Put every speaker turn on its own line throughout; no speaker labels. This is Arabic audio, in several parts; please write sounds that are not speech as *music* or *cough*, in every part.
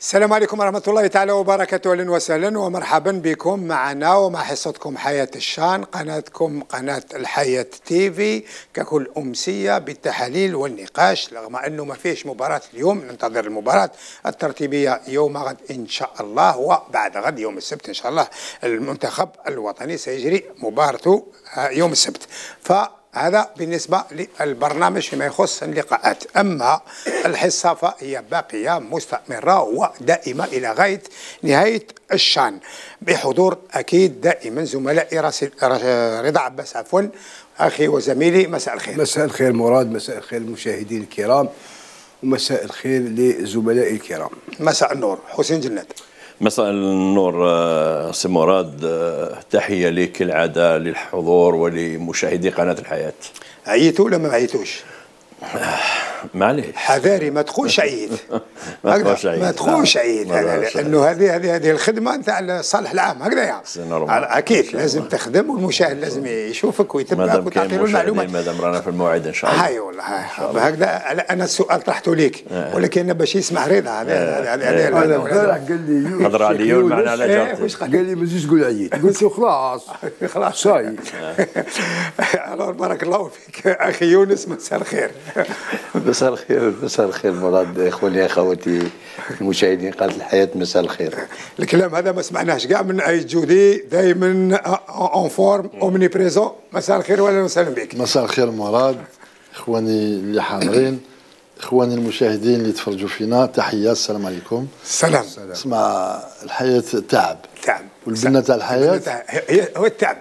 السلام عليكم ورحمة الله تعالى وبركاته. أهلا وسهلا ومرحبا بكم معنا ومع حصتكم حياة الشان قناتكم قناة الحياة تيفي ككل أمسية بالتحاليل والنقاش رغم أنه ما فيش مباراة اليوم ننتظر المباراة الترتيبية يوم غد إن شاء الله وبعد غد يوم السبت إن شاء الله المنتخب الوطني سيجري مباراته يوم السبت. ف هذا بالنسبة للبرنامج فيما يخص اللقاءات. أما الحصة فهي باقية مستمرة ودائمة إلى غاية نهاية الشان. بحضور أكيد دائما زملائي رضا عباس عفوا أخي وزميلي مساء الخير.
مساء الخير مراد مساء الخير المشاهدين الكرام ومساء الخير لزملائي الكرام.
مساء النور حسين جنات
مساء النور آه، سي مراد آه، تحية لك كالعاده للحضور ولمشاهدي قناة الحياة
عيتوا ولا ما عيتوش؟
معليش
حذاري ما تخونش *laughs* عيد.
ما تخونش عيد.
ما تخونش عيد. لأنه هذه هذه هذه الخدمة نتاع الصالح العام هكذا يعني. أكيد لازم تخدم والمشاهد لازم يشوفك ويتبعك وتعطي له المعلومات.
مادام رانا في الموعد إن شاء الله.
هاي والله هكذا أنا السؤال طرحته ليك. آه. ولكن باش يسمع رضا هذا.
هذا البارح قال لي
هضر علي معنا على
إيه، قال؟ لي ما تجيش تقول عيد. قلت له خلاص. *laughs* خلاص. صاي *laughs*
بارك الله فيك. أخي يونس مساء الخير. *laughs*
مساء الخير مساء الخير مراد إخواني أخواتي المشاهدين قناة الحياة مساء الخير.
الكلام هذا ما سمعناش. كاع من أي جودي دائما اون فورم اومني بريزون مساء الخير واهلا وسهلا بك.
مساء الخير مراد إخواني اللي حاضرين إخواني المشاهدين اللي تفرجوا فينا. تحيات السلام عليكم.
سلام.
اسمع الحياة تعب.
تعب.
والبنه تاع الحياة؟
هو التعب.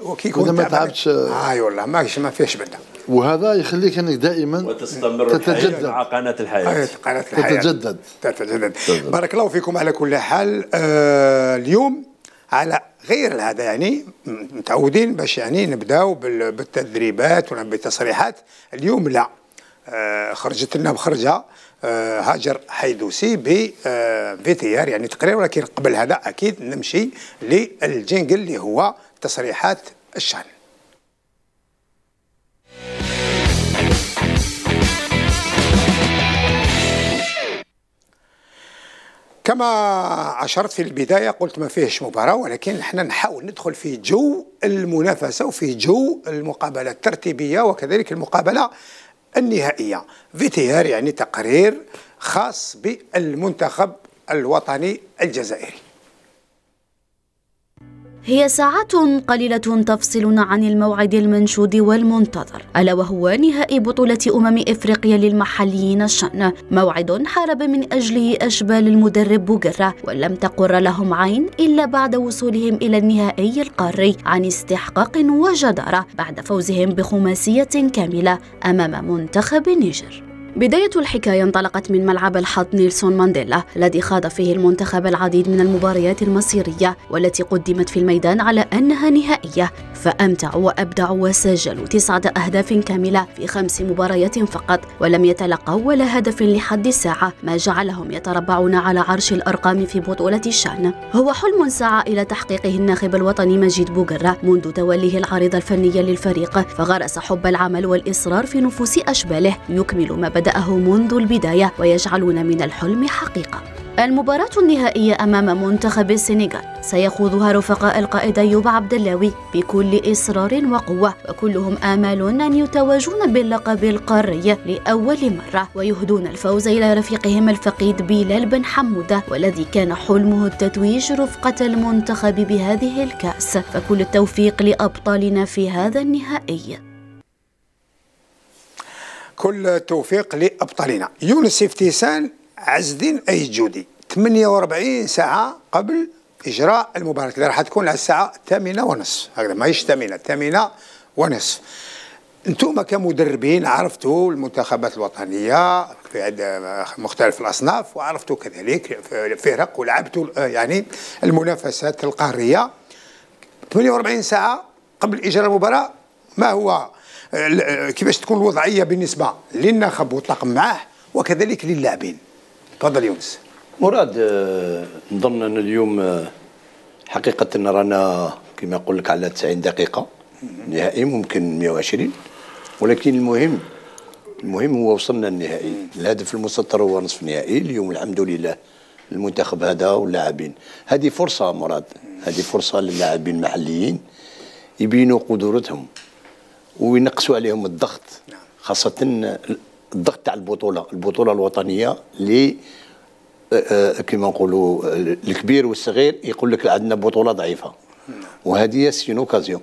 وكي يكون ما تعبتش
أي والله ما ما فيهش بنه
وهذا يخليك إنك دائما
وتستمر تتجدد. مع قناة الحياة.
قناة الحياة.
تتجدد.
تتجدد. بارك الله فيكم على كل حال. آه اليوم على غير هذا يعني متعودين باش يعني نبداو بالتدريبات ولا بالتصريحات. اليوم لا. آه خرجت لنا بخرجه آه هاجر حيدوسي ب آه VTR يعني تقرير ولكن قبل هذا أكيد نمشي لل jingle اللي هو تصريحات الشان كما عشرت في البداية قلت ما فيهش مباراة ولكن إحنا نحاول ندخل في جو المنافسة وفي جو المقابلة الترتيبية وكذلك المقابلة النهائية. VTR يعني تقرير خاص بالمنتخب الوطني الجزائري.
هي ساعات قليلة تفصلنا عن الموعد المنشود والمنتظر. ألا وهو نهائي بطولة أمم إفريقيا للمحليين الشأن. موعد حارب من أجله أشبال المدرب بوغرة ولم تقر لهم عين إلا بعد وصولهم إلى النهائي القاري عن استحقاق وجدارة بعد فوزهم بخماسية كاملة أمام منتخب النيجر بداية الحكاية انطلقت من ملعب الحظ نيلسون مانديلا الذي خاض فيه المنتخب العديد من المباريات المصيرية والتي قدمت في الميدان على أنها نهائية. فأمتعوا وأبدعوا وسجلوا تسعة أهداف كاملة في خمس مباريات فقط ولم يتلقوا ولا هدف لحد الساعة ما جعلهم يتربعون على عرش الأرقام في بطولة الشأن. هو حلم سعى إلى تحقيقه الناخب الوطني مجيد بوغرة منذ توليه العريضة الفنية للفريق فغرس حب العمل والإصرار في نفوس أشباله يكمل ما بدأ بدأه منذ البداية ويجعلون من الحلم حقيقة. المباراة النهائية أمام منتخب السنغال. سيخوضها رفقاء القائد أيوب عبد اللاوي بكل إصرار وقوة وكلهم آمال أن يتوجون باللقب القاري لأول مرة. ويهدون الفوز إلى رفيقهم الفقيد بلال بن حمودة والذي كان حلمه التتويج رفقة المنتخب بهذه الكأس. فكل التوفيق لأبطالنا في هذا النهائي.
كل التوفيق لأبطالنا. يونس افتيسان عز الدين أي جودي. 48 ساعة قبل إجراء المباراة. اللي راح تكون على الساعة الثامنه ونصف هكذا ماهيش الثامنه الثامنه ونصف أنتم كمدربين عرفتوا المنتخبات الوطنية في مختلف الأصناف وعرفتوا كذلك فرق ولعبتوا يعني المنافسات القارية. 48 ساعة قبل إجراء المباراة ما هو كيفاش تكون الوضعية بالنسبة للناخب والطاقم معاه وكذلك للاعبين. تفضل يونس.
مراد آه، نظن أن اليوم آه، حقيقة رانا كما نقول لك على 90 دقيقة نهائي ممكن 120 ولكن المهم المهم هو وصلنا النهائي. الهدف المسطر هو نصف نهائي. اليوم الحمد لله المنتخب هذا واللاعبين. هذه فرصة مراد. هذه فرصة للاعبين المحليين يبينوا قدرتهم. وينقصوا عليهم الضغط خاصه الضغط تاع البطولة البطولة الوطنية اللي كما نقولوا الكبير والصغير يقول لك عندنا بطولة ضعيفة. وهذه سي أوكازيون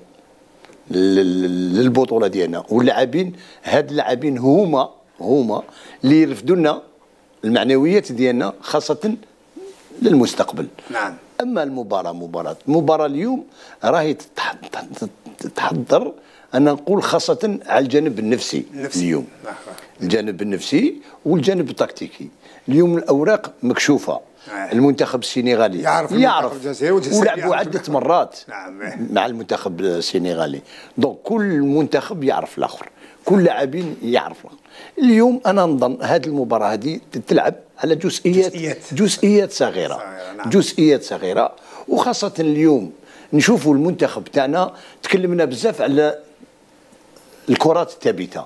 للبطولة ديالنا. واللاعبين هاد اللاعبين هما هما اللي يرفدوا لنا المعنويات ديالنا خاصه للمستقبل.
نعم.
أما المباراة مباراة المباراه اليوم راهي تحضر أنا نقول خاصة على الجانب النفسي, النفسي. اليوم. نعم. الجانب النفسي والجانب التكتيكي. اليوم الأوراق مكشوفة. آه. المنتخب السنغالي
يعرف,
يعرف. ولعبوا عدة مرات نعم. مع المنتخب السنغالي. دونك كل منتخب يعرف الآخر. كل لاعبين يعرف اليوم أنا نظن هذه المباراة هذه تلعب على جزئيات جزئيات, جزئيات صغيرة. صغيرة نعم. جزئيات صغيرة. وخاصة اليوم نشوفوا المنتخب تاعنا تكلمنا بزاف على الكرات الثابتة.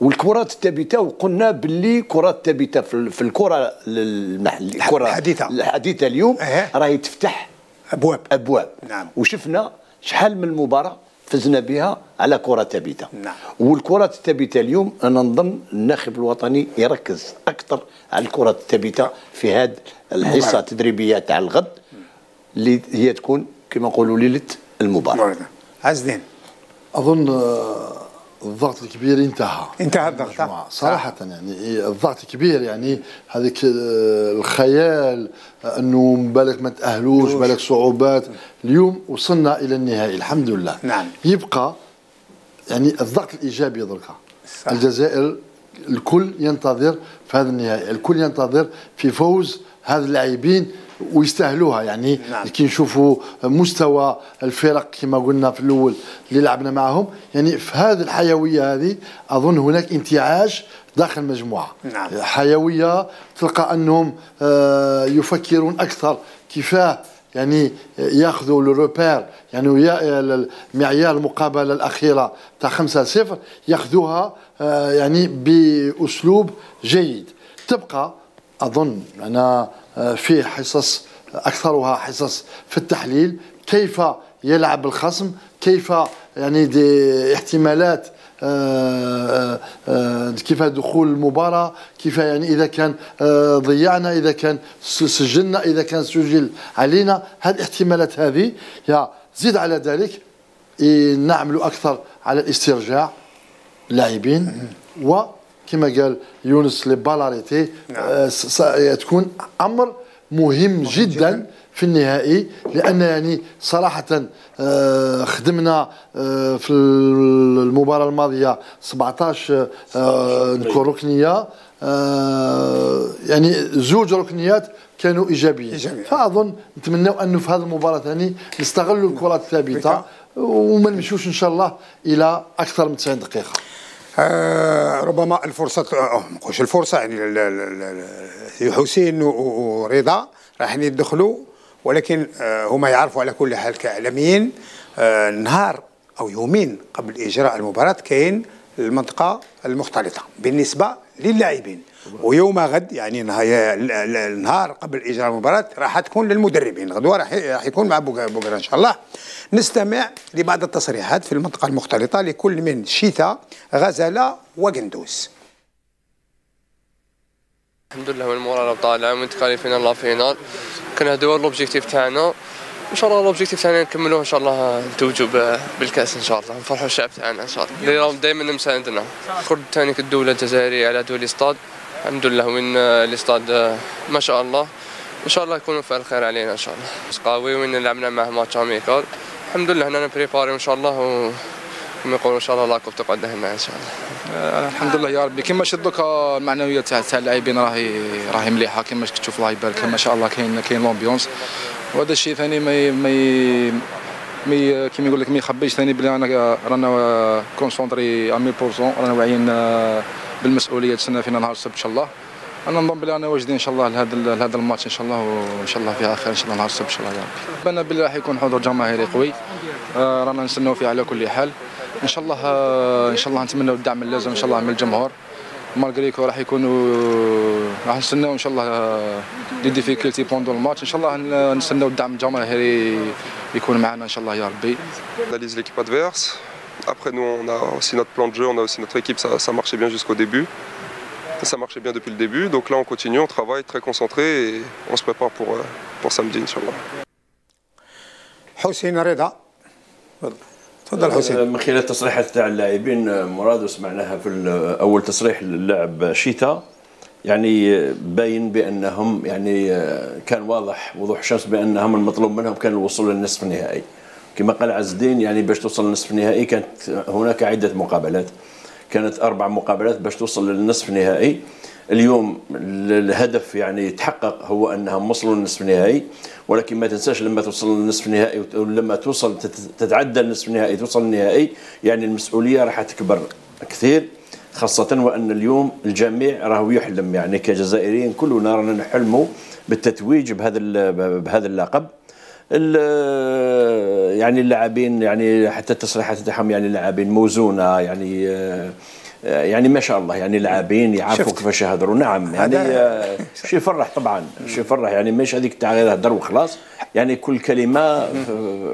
والكرات الثابتة وقلنا باللي كرات ثابتة في الكرة المحليه الكرة
الحديثة.
الحديثة اليوم أه. راهي تفتح
أبواب.
أبواب.
نعم.
وشفنا شحال من المباراه فزنا بها على كرة ثابتة.
نعم.
والكرات الثابتة اليوم أنا نظن الناخب الوطني يركز أكثر على الكرات الثابتة في هذه الحصة التدريبية تاع الغد اللي هي تكون كما نقولوا ليلة المباراة.
عز الدين
أظن الضغط الكبير انتهى.
انتهى الضغط.
صراحة يعني إيه، الضغط كبير يعني هذيك الخيال إنه بالك ما تأهلوش بالك صعوبات. اليوم وصلنا إلى النهائي الحمد لله.
نعم.
يبقى يعني الضغط الإيجابي دركا الجزائر الكل ينتظر في هذا النهائي الكل ينتظر في فوز هذا اللاعبين ويستاهلوها يعني نعم. كي نشوفوا مستوى الفرق كما قلنا في الأول اللي لعبنا معهم يعني في هذه الحيوية هذه أظن هناك انتعاش داخل المجموعة
نعم.
حيوية تلقى أنهم آه، يفكرون أكثر كيفاه يعني ياخذوا الروبير يعني معيار المقابلة الأخيرة تاع 5 0 ياخذوها آه، يعني بأسلوب جيد تبقى أظن أنا آه، فيه حصص أكثرها حصص في التحليل. كيف يلعب الخصم؟ كيف يعني دي احتمالات آه، آه، كيف دخول المباراة؟ كيف يعني إذا كان ضيعنا إذا كان سجلنا إذا كان سجل علينا؟ هذه الاحتمالات هذه؟ يا زيد على ذلك نعمل أكثر على الاسترجاع لاعبين و كما قال يونس لبالاريتي نعم. آه تكون أمر مهم جدا في النهائي لأن يعني صراحة آه خدمنا آه في المباراة الماضية 17 آه ركنية آه يعني زوج ركنيات كانوا إيجابيين. فأظن نتمنوا انه في هذه المباراة ثاني نستغلوا الكرات الثابتة وما نمشوش إن شاء الله إلى أكثر من 90 دقيقة.
آه ربما الفرصة آه نقولش الفرصة يعني حسين ورضا راح يدخلوا ولكن آه هما يعرفوا على كل حال كإعلاميين آه نهار أو يومين قبل إجراء المباراة كاين المنطقة المختلطة بالنسبة للاعبين. ويوم غد يعني النهار قبل اجراء المباراة راح تكون للمدربين. غدوة راح يكون مع بوغرا إن شاء الله. نستمع لبعض التصريحات في المنطقة المختلطة لكل من شيتا غزالة وقندوز
الحمد لله le moral طالعه متكالفين la finale. كان هذا هو l'objectif تاعنا. إن شاء الله l'objectif تاعنا نكملوه إن شاء الله نتوجوا بالكأس إن شاء الله. نفرحوا الشعب تاعنا إن شاء الله. اللي راهم دائما مساندنا كرة ثاني الدولة الجزائرية على دول الاستاد. الحمد لله وين الاستاد ما شاء الله. إن شاء الله يكونوا فعل خير علينا إن شاء الله. قوي وين لعبنا معه match amical. الحمد لله هنا préparer إن شاء الله و يقولوا إن شاء الله la coupe تقعد هنا إن شاء الله.
آه، الحمد لله يا ربي. كما شدوك المعنويه تاع تاع اللاعبين راهي راهي مليحة. كما تشوف الله يبارك ما شاء الله كاين كاين l'ambiance وهذا الشيء ثاني ما ما mais كيما يقول لك ما يخبيش. ثاني بلي انا رانا concentrés 100% رانا واعيين بالمسؤوليه تسنى فينا نهار السبت ان شاء الله أنا نظن بلي أنا واجدين ان شاء الله لهذا لهذا الماتش ان شاء الله وان شاء الله فيها خير ان شاء الله نهار السبت ان شاء الله يا ربي بنا بلي راح يكون حضور جماهيري قوي آه رانا نستناو فيه على كل حال ان شاء الله آه ان شاء الله نتمنى الدعم اللازم ان شاء الله من الجمهور malgré que راح يكونوا راح نستناو ان شاء الله les difficultés pendant ال match ان شاء الله نستناو الدعم الجماهيري يكون معنا ان شاء الله يا ربي
après nous on a aussi notre plan de jeu on a aussi notre équipe ça, ça marchait bien jusqu'au début ça marchait bien depuis le début donc là on continue on travaille très concentré et on se prépare pour pour samedi inchallah
حسين رضا تفضل حسين
من خلال التصريحات تاع اللاعبين مراد وسمعناها في اول تصريح للاعب شيتا يعني باين بانهم يعني كان واضح وضوح الشمس بانهم المطلوب منهم كان الوصول للنصف النهائي كما قال عز الدين يعني باش توصل للنصف النهائي كانت هناك عدة مقابلات. كانت أربع مقابلات باش توصل للنصف النهائي. اليوم الهدف يعني تحقق هو انهم وصلوا للنصف النهائي. ولكن ما تنساش لما توصل للنصف النهائي ولما توصل تتعدى النصف النهائي توصل للنهائي يعني المسؤولية راح تكبر كثير خاصة وأن اليوم الجميع راهو يحلم. يعني كجزائريين كلنا رانا نحلموا بالتتويج بهذا بهذا اللقب. يعني اللاعبين يعني حتى التصريحات تاعهم يعني لاعبين موزونة يعني يعني ما شاء الله يعني لاعبين يعرفوا كيفاش يهضروا. نعم يعني *laughs* شيء يفرح طبعا شيء يفرح يعني مش هذيك تاع غير هدر وخلاص يعني كل كلمة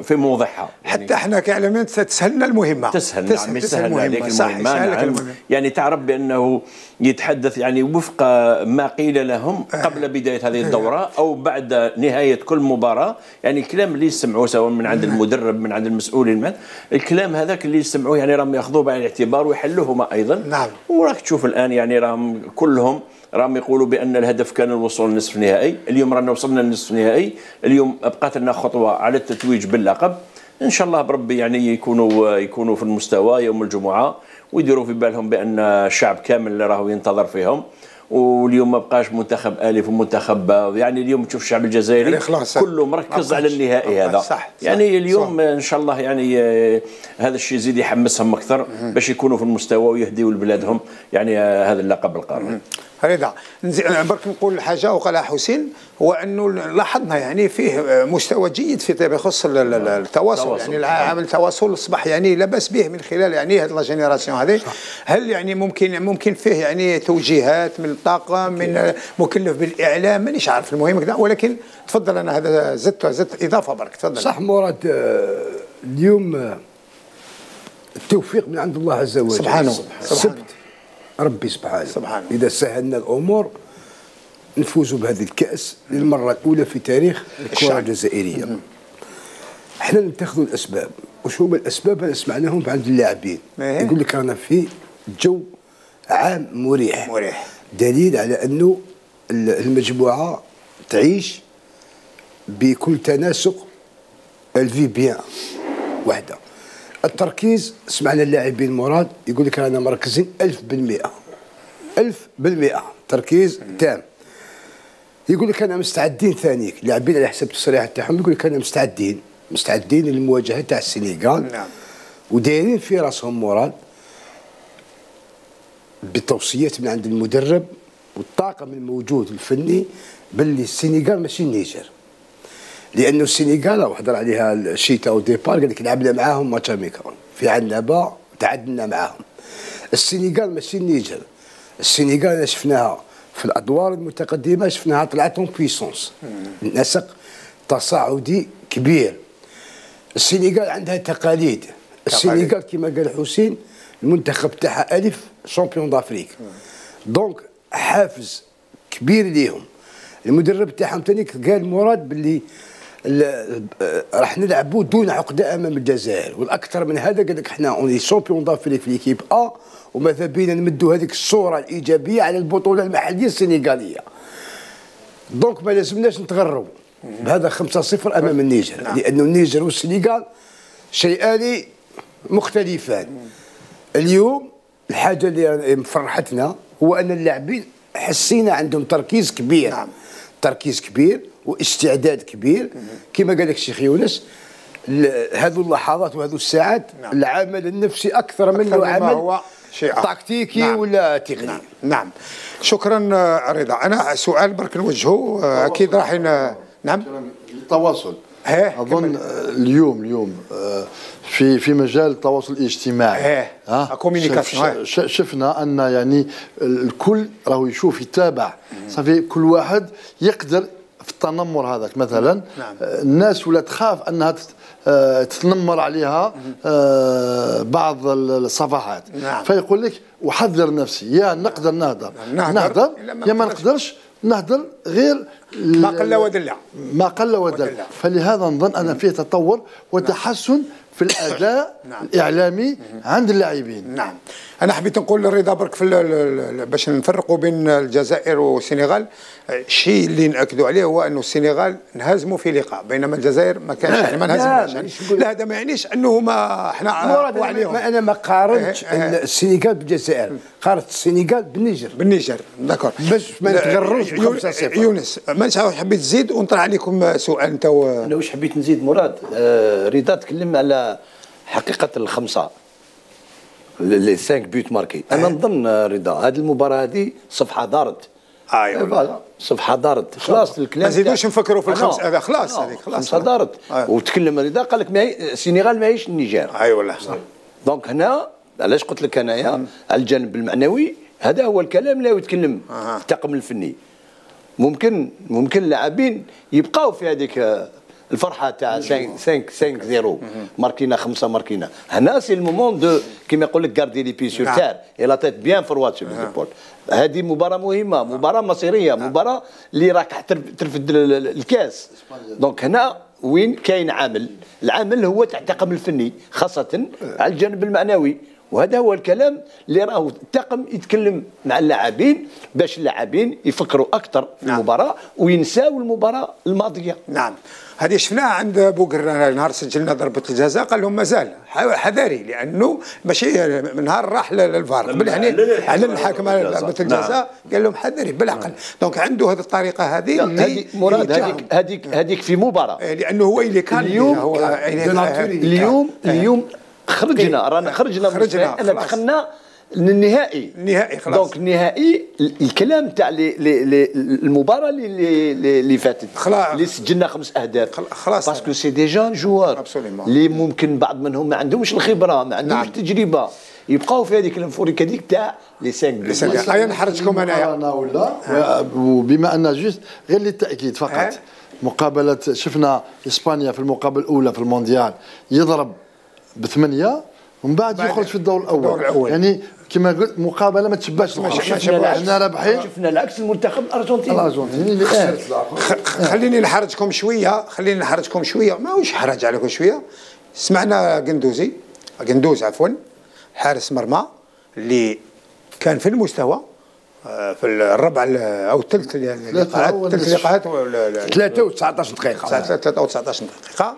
في موضعها
يعني حتى إحنا كاعلاميين تسهل لنا المهمه
تسهل, تسهل نعم يسهل عليك المهمة نعم. يعني تعرف بأنه يتحدث يعني وفق ما قيل لهم قبل بداية هذه الدورة أو بعد نهاية كل مباراة. يعني الكلام اللي يسمعوه سواء من عند المدرب من عند المسؤولين من الكلام هذاك اللي يسمعوه يعني راهم ياخذوه بعين الاعتبار ويحلوه أيضا.
نعم.
وراك تشوف الآن يعني راهم كلهم راهم يقولوا بأن الهدف كان الوصول للنصف النهائي. اليوم رانا وصلنا للنصف النهائي. اليوم بقات لنا خطوة على التتويج باللقب. إن شاء الله بربي يعني يكونوا يكونوا في المستوى يوم الجمعة. ويديروا في بالهم بأن الشعب كامل راهو ينتظر فيهم واليوم ما بقاش منتخب الف ومنتخب يعني اليوم تشوف الشعب الجزائري يعني كله مركز على النهائي هذا. صح يعني صح اليوم صح. إن شاء الله يعني هذا الشيء يزيد يحمسهم أكثر باش يكونوا في المستوى ويهديوا لبلادهم. يعني هذا اللقب القاري
رضا. برك نقول حاجة وقالها حسين هو أنه لاحظنا يعني فيه مستوى جيد في يخص التواصل. يعني العامل التواصل أصبح يعني لا بأس به من خلال يعني هذه la génération هذه. هل يعني ممكن ممكن فيه يعني توجيهات من الطاقم من مكلف بالإعلام؟ مانيش عارف المهم كذا ولكن تفضل أنا هذا زدت زدت إضافة برك. تفضل.
صح مراد اليوم التوفيق من عند الله عز وجل.
سبحانه.
سبحانه. ربي سبحانه. سبحانه. إذا سهلنا الأمور نفوزوا بهذه الكأس للمرة الأولى في تاريخ الكرة الجزائرية. إحنا نتخذوا الأسباب. وش هما الأسباب؟ اللي سمعناهم عند اللاعبين. إيه. يقول لك أنا في جو عام مريح.
مريح.
دليل على أنه المجموعة تعيش بكل تناسق. الفي بيان وحدة. التركيز سمعنا اللاعبين مراد يقول لك رانا مركزين ألف بالمئة. ألف بالمئة. تركيز تام. يقول لك أنا مستعدين ثانيك. لاعبين على حسب التصريح تاعهم يقول لك أنا مستعدين. مستعدين للمواجهة تاع السنغال.
نعم.
ودايرين في راسهم مراد بتوصيات من عند المدرب والطاقم الموجود الفني باللي السنغال ماشي النيجر لأنه السنغال وحضر عليها الشيتا وديبار قال لك لعبنا معاهم match amical في عنابه تعادلنا معاهم. السنغال ماشي النيجر السنغال شفناها في الأدوار المتقدمة شفناها طلعت en puissance نسق تصاعدي كبير. السنغال عندها تقاليد. السنغال كما قال حسين المنتخب تاعها ألف champion d'Afrique. Donc حافز كبير ليهم. المدرب تاعهم ثاني قال مراد باللي راح نلعبوا دون عقده أمام الجزائر. والأكثر من هذا قال لك إحنا on est champions d'Afrique في l'équipe A وماذا بينا نمدوا هذيك الصورة الإيجابية على البطولة المحلية السنغالية. donc ما لازمناش نتغروا بهذا 5-0 أمام النيجر نعم. لأنه النيجر والسنغال شيئان مختلفان. اليوم الحاجة اللي فرحتنا هو أن اللاعبين حسينا عندهم تركيز كبير.
نعم.
تركيز كبير واستعداد كبير. كما قال لك الشيخ يونس هذو اللحظات وهذو الساعات نعم. العمل النفسي أكثر منه عمل هو شيء تكتيكي نعم. ولا تقني.
نعم. نعم. شكرا رضا. أنا سؤال برك نوجهه أكيد راح نعم؟
التواصل
أظن
اليوم اليوم في في مجال التواصل الاجتماعي.
إيه كوميونيكاسيون
شفنا أن يعني الكل راهو يشوف يتابع. صافي كل واحد يقدر في التنمر هذاك مثلا. نعم. الناس ولا تخاف أنها آه، تتنمر عليها آه، بعض الصفحات. نعم. فيقول لك احذر نفسي يا نقدر نهضر نهضر, نهضر يا ما نقدرش. نهضر غير
ما قل ودل
ما قل ودل. فلهذا نظن أن فيه تطور وتحسن في الأداء *laughs* نعم. الإعلامي عند اللاعبين.
نعم. أنا حبيت نقول رضا برك في باش نفرقوا بين الجزائر والسنغال الشيء اللي نأكدوا عليه هو أنه السنغال انهزموا في لقاء بينما الجزائر ما كانش يعني ما انهزمناش لا هذا ما يعنيش انه ما إحنا
عليهم أنا ما قارنتش إيه، إيه. السنغال بالجزائر. قارنت السنغال بالنيجر.
بالنيجر d'accord.
باش ما نتغروش
يونس ما حبيت تزيد ونطرح عليكم سؤال انت و...
أنا واش حبيت نزيد مراد؟ آه رضا تكلم على حقيقة الخمسة. les 5 buts marqués أنا نظن رضا هذه المباراة هذه صفحة دارت.
أيوه.
صفحة دارت. خلاص
الكلام ما نزيدوش نفكروا في الخمس هذا خلاص هذيك خلاص.
خمسة دارت. أيوة. وتكلم رضا قال لك السنغال ماهيش النيجر
اي والله صح.
donc هنا علاش قلت لك أنايا؟ على الجانب المعنوي هذا هو الكلام اللي يتكلم الطاقم الفني. ممكن ممكن اللاعبين يبقاو في هذيك الفرحة تاع 5 5 5 0 ماركينا خمسة ماركينا. هنا c'est le moment de كيما يقول لك garder les pieds sur terre et la tête bien froide sur les épaules هذه مباراة مهمة. مباراة مصيرية. مباراة اللي راك ترفد الكاس. donc هنا وين كاين عامل؟ العامل هو تاع الطاقم الفني خاصة على الجانب المعنوي. وهذا هو الكلام اللي راهو الطاقم يتكلم مع اللاعبين باش اللاعبين يفكروا أكثر في نعم. المباراة وينساو المباراة الماضية.
نعم. هذه شفناها عند بوكر نهار سجلنا ضربة الجزاء قال لهم مازال حذاري لأنه ماشي نهار راح للفار. قبل يعني على الحاكم ضربة الجزاء نعم. قال لهم حذاري بالاقل donc عنده هذه الطريقة هذه
اللي مراد هذيك هذيك هذيك في مباراة.
إيه، لأنه هو اللي كان
اليوم هو اليوم اليوم خرجنا رانا خرجنا خرجنا دخلنا للنهائي
النهائي خلاص.
donc النهائي الكلام تاع المباراة اللي اللي فاتت.
خلاص.
اللي سجلنا خمس أهداف.
خلاص.
parce que c'est des jeunes joueurs اللي ممكن بعض منهم ما عندهمش الخبرة ما عندهمش نعم. التجربة. يبقاو في هذيك l'euphorie هاديك تاع لي 5
هيا نحرجكم انايا
أنا ولا. وبما أن جوست غير للتأكيد فقط مقابلة شفنا إسبانيا في المقابلة الأولى في المونديال يضرب بثمانية. ومن بعد يخرج في الدور الأول, الدور الأول. يعني كما قلت مقابلة ما تشبهش
إحنا رابحين شفنا العكس. المنتخب الأرجنتيني.
الأرجنتيني اللي
خليني نحرجكم شوية. خليني نحرجكم شوية. ماهوش حرج عليكم شوية. سمعنا قندوزي قندوز عفوا. حارس مرمى اللي كان في المستوى آه، في الربع أو الثلث
ثلث لقاءات ثلاثة و19 دقيقة.
ثلاثة و 19 دقيقة.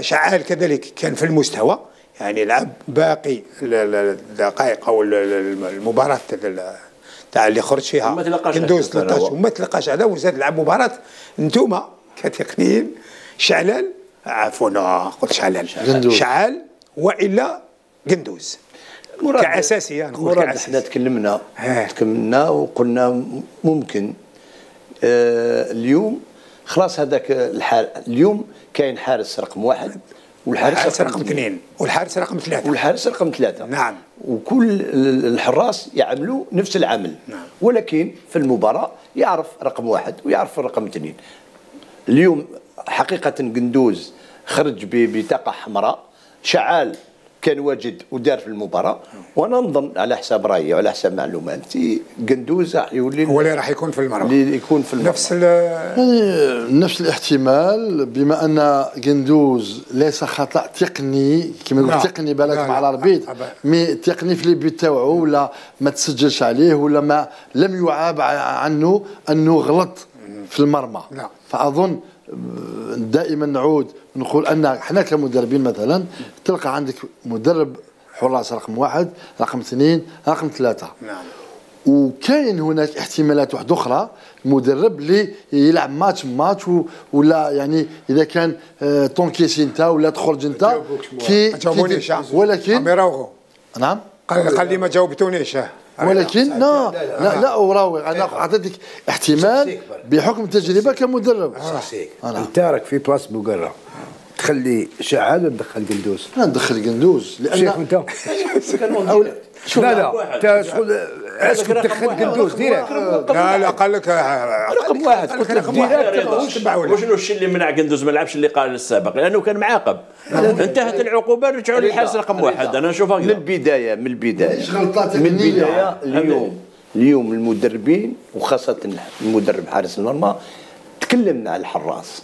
شعال كذلك كان في المستوى. يعني لعب باقي الدقائق أو المباراة تاع اللي خرج فيها. كندوز 13 وما تلقاش هذا وزاد لعب مباراة. أنتم كتقنيين شعلان عفوا قلت شعلان شعال وإلا قندوز كأساسي
نقول كأساسي. إحنا تكلمنا تكلمنا وقلنا ممكن. آه اليوم خلاص هذاك الحال اليوم كاين حارس رقم واحد
والحارس رقم اثنين. والحارس رقم ثلاثة.
والحارس رقم ثلاثة.
نعم.
وكل الحراس يعملوا نفس العمل.
نعم.
ولكن في المباراة يعرف رقم واحد ويعرف رقم اثنين. اليوم حقيقة قندوز خرج ببطاقة حمراء شعال كان واجد ودار في المباراة وأنا نظن على حساب رأيي وعلى حساب معلوماتي قندوز راح يولي
هو اللي راح يكون في المرمى.
اللي يكون في المرمى.
نفس
يعني نفس الاحتمال بما أن قندوز ليس خطأ تقني كما يقول تقني بالك مع الأربيط. مي تقني في لي تاوعو ولا ما تسجلش عليه ولا ما لم يعاب عنه أنه غلط في المرمى.
لا.
فأظن دائما نعود نقول أن إحنا كمدربين مثلا تلقى عندك مدرب حراس رقم واحد رقم اثنين رقم ثلاثة.
نعم.
وكاين هناك احتمالات واحدة أخرى مدرب اللي يلعب ماتش ماتش ولا يعني إذا كان آه تونكيسي انت ولا تخرج أنت
كي, كي
ولكن نعم؟
قال لي ما جاوبتونيش.
ولكن لا لا لا, أراوغ أنا أعطيتك احتمال بحكم التجربه كمدرب.
انت راك في place بوقره تخلي شعال تدخل قندوز؟
ندخل قندوز
لأن شيخ أنت؟ *laughs* شوف. لا لا. شغل أسكت تدخل قندوز direct
لا لا قال لك
رقم واحد. قلت لك
direct وشنو الشيء اللي منع قندوز ما لعبش اللي قال السابق؟ لأنه كان معاقب انتهت العقوبة رجعوا للحارس رقم واحد. أنا نشوفها
من البداية من البداية. من البداية اليوم اليوم المدربين وخاصة المدرب حارس المرمى تكلمنا على الحراس.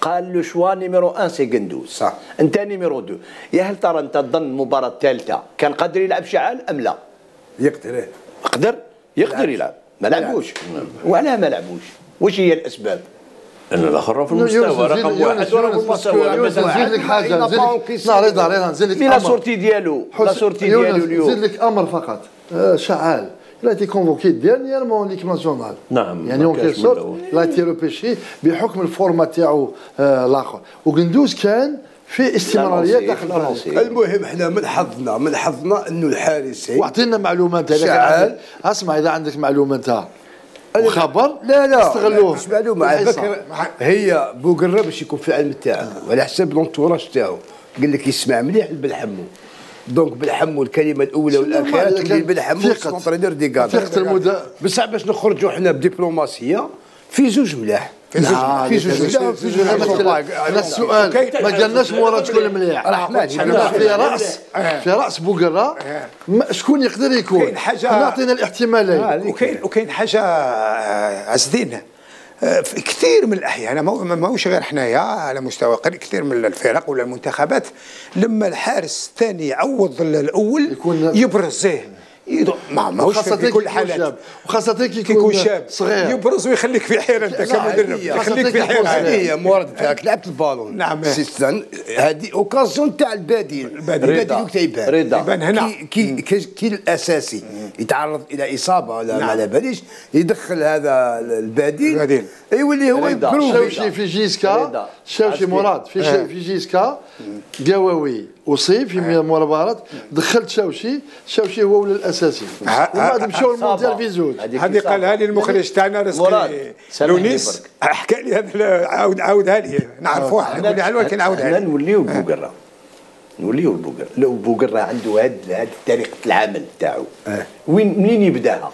قال له choix numéro 1 c'est قندوز؟
صح.
أنت numéro 2 يا هل ترى أنت تظن المباراه الثالثه كان قادر يلعب شعال أم لا؟
يقدر إيه
يقدر يقدر يلعب. ما لعبوش. وعلاه ما لعبوش. واش هي الأسباب؟
أن الآخر في المستوى. رقم واحد في المستوى
نزيد لك حاجة لا رضا رضا نزيد لك
la sortie ديالو la sortie ديالو اليوم.
نزيد لك أمر فقط. شعال. Il a été convoqué dernièrement en nationale.
نعم
يعني en quelque sorte a été repêché بحكم la forme تاعو الآخر. وقندوز كان في استمرارية داخل
المهم إحنا من حظنا من حظنا إنه الحارسين
واعطينا معلومات.
شعال
اسمع إذا عندك معلومات. وخبر؟
لا لا.
استغلوه.
مش معلومة. هي بوقره باش يكون في العلم تاعه وعلى حساب l'entourage تاعو. قال لك يسمع مليح بالحمو. donc بالحمو الكلمة الأولى والاخيره بالحمو. دي كاد
ثقة المدى
بصح باش نخرجوا حنا بدبلوماسية في زوج ملاح. في زوج في زوج
في زوج أنا السؤال. ما قالناش مورا تكون مليح في راس في رأس بوقرا شكون يقدر يكون
كاين حاجة
نعطينا الاحتمالين.
وكاين وكاين حاجة عزدين في كثير من الأحيان ماهوش غير حنايا على مستوى كثير من الفرق ولا المنتخبات لما الحارس الثاني يعوض الأول يبرز ذهن ما ماهوش في كل حالات.
وخاصة كي
يكون شاب صغير. يبرز ويخليك في حيرة أنت كمدرب يخليك في حيرة.
هذه مراد تاعك لعبت البالون.
نعم.
سيستان هذه occasion تاع البديل
البديل
تيبان؟
رضا.
يبان هنا.
كي كي كي الأساسي. يتعرض إلى إصابة. ولا ما على باليش. يدخل هذا البديل
البديل
يولي هو
شوشي في جيسكا شوشي مراد. في في جيسكا قواوي أصيب في مباراة. دخلت شوشي شوشي هو ولا الأساسي. ومن بعد مشاو المونديال في زوج
هذه قالها لي المخرج تاعنا رزقي لونيس. حكى لي هذا عاود عاودها لي نعرفوها نقول لي ولكن عاودها لي
نوليو بوقرة. نوليو بوقرة. لو بوقرة عنده هاد هاد طريقة العمل تاعو. وين منين يبداها؟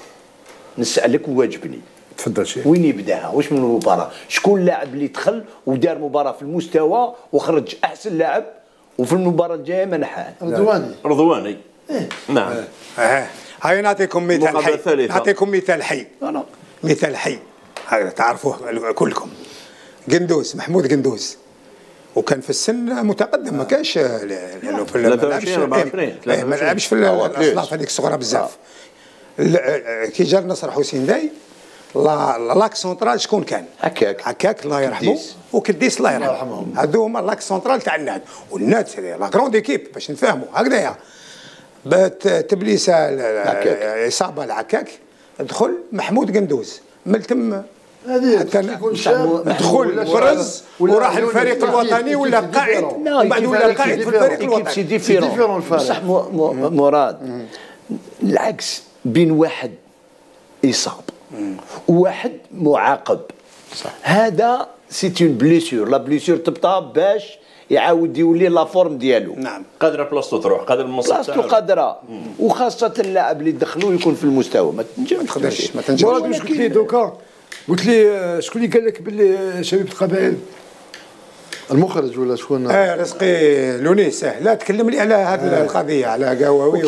نسألك وواجبني.
تفضل شيخ.
وين يبداها؟ واش من المباراة؟ شكون اللاعب اللي دخل ودار مباراة في المستوى وخرج أحسن لاعب؟ وفي المباراة الجاية منحاه
رضواني.
رضواني. إيه؟ نعم.
آه هاي نعطيكم مثال حي.
ثالثة.
نعطيكم مثال حي.
أنا.
مثال حي. هذا تعرفوه كلكم. قندوز محمود قندوز وكان في السن متقدم ما كانش لأنه في ما لعبش إيه، ما لعبش في الاصناف هذيك الصغرى بزاف. كي جا النصر حسين داي l'axe central شكون كان؟
هكاك.
هكاك الله يرحمه. وكديس الله يرحمه. هذو هما l'axe central تاع الناد والناد la grande équipe باش نفهموا. هكذايا. بات تبليس إصابة العكاك دخل محمود قندوز. من تم
هذه
دخل برز وراح الفريق الوطني ولا قائد؟ وبعد ولا قائد في الفريق الوطني؟
c'est différent بصح مراد. العكس بين واحد يصاب وواحد معاقب. صح. هذا c'est une blessure la blessure تبطى باش يعاود يولي لا فورم ديالو.
نعم. قادره بلاصتو تروح قادر المصاب
بلاصتو قادرة. وخاصة اللاعب اللي دخلوه يكون في المستوى. ما
تنجمش ما تنجمش.
قلت لي دوكا؟ قلت لي شكون اللي قال لك باللي شبيبه القبائل؟
المخرج ولا شكون؟
آه رزقي لونيس لا تكلم لي على هذه آه. القضية على قواوي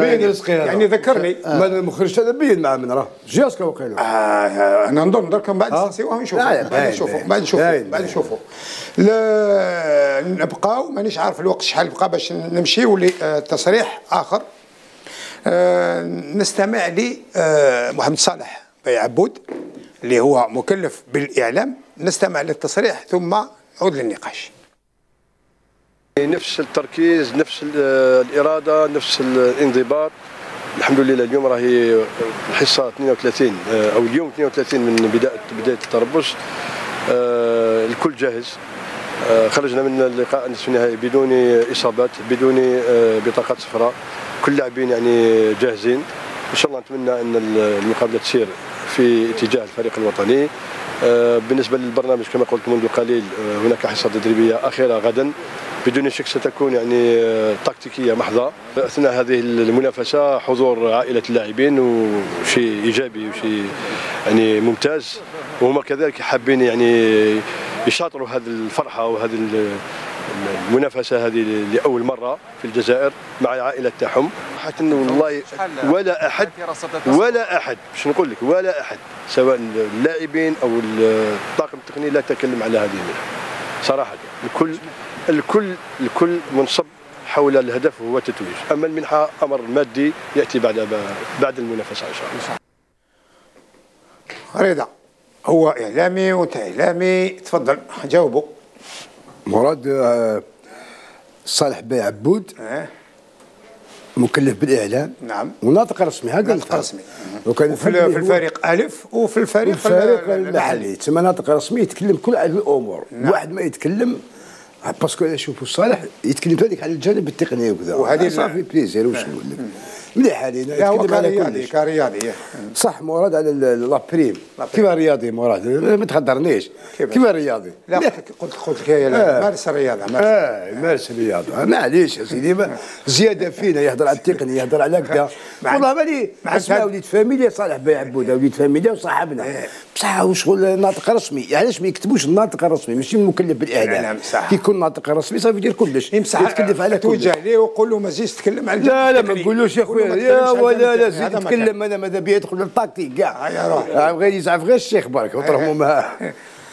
بين رزقي
يعني ذكرني.
آه. ما المخرج هذا بين مع من راه جاسكا وقيلا
آه أنا نظن دركم بعد نسيوها نشوفوا بعد نشوفوا بعد نشوفوا بعد نشوفوا لا نبقاو. مانيش عارف الوقت شحال بقى باش نمشيو لتصريح آخر. آه نستمع لمحمد صالح بي عبود اللي هو مكلف بالإعلام. نستمع للتصريح ثم عود للنقاش.
نفس التركيز نفس الإرادة نفس الانضباط. الحمد لله اليوم راهي الحصة 32 أو اليوم 32 من بداية بداية التربص. الكل جاهز. خرجنا من اللقاء نصف النهائي بدون إصابات بدون بطاقات صفراء. كل لاعبين يعني جاهزين. إن شاء الله نتمنى أن المقابلة تسير في اتجاه الفريق الوطني. بالنسبة للبرنامج كما قلت منذ قليل هناك حصة تدريبية أخيرة غدا. بدون شك ستكون يعني تكتيكية محضة. أثناء هذه المنافسة حضور عائلة اللاعبين وشيء إيجابي وشيء يعني ممتاز. وهم كذلك حابين يعني يشاطروا هذه الفرحة وهذه المنافسة هذه لأول مرة في الجزائر مع العائله تاعهم حتى والله ولا احد ولا أحد باش نقول لك ولا أحد سواء اللاعبين أو الطاقم التقني لا تكلم على هذه المنحه صراحة الكل الكل الكل منصب حول الهدف هو التتويج. أما المنحة أمر مادي يأتي بعد بعد المنافسة إن شاء الله.
رضا هو إعلامي وأنت إعلامي تفضل جاوبوا
مراد آه، صالح بن عبود
آه
مكلف بالإعلام.
نعم.
وناطق رسمي هذا
ناطق رسمي.
وكان
في, في الفريق ألف وفي الفريق
الفريق المحلي. تسمى ناطق رسمي يتكلم كل على الأمور. نعم. واحد ما يتكلم parce que أنا نشوفوا صالح يتكلم هذيك على الجانب التقني وكذا.
وهذه
ça fait plaisir واش نقول لك؟ مليح علينا
هو كرياضي كرياضي
صح مراد على la prime. كيما رياضي مراد؟ ما تخدرنيش. كيما رياضي؟
لا قلت قلت لك لا مارس الرياضة
مارس. آه مارس الرياضة. معليش يا سيدي زيادة فينا يهضر على التقني يهضر على كذا *laughs* والله ماني أسماء وليد familia صالح بن عبودة وليد familia وصاحبنا. بصح وشغل ناطق رسمي. علاش ما يكتبوش الناطق الرسمي؟ ماشي المكلف بالإعلام.
نعم صح.
كي يكون ناطق رسمي صافي يدير كلش.
يتكلف على توجه ليه وقول له ما تزيدش تتكلم على
لا لا ما نقولوش يا خويا يا ولا لا زيد تكلم أنا ماذا بيا يدخل لل tactique كاع غير يزعف غير الشيخ برك معاه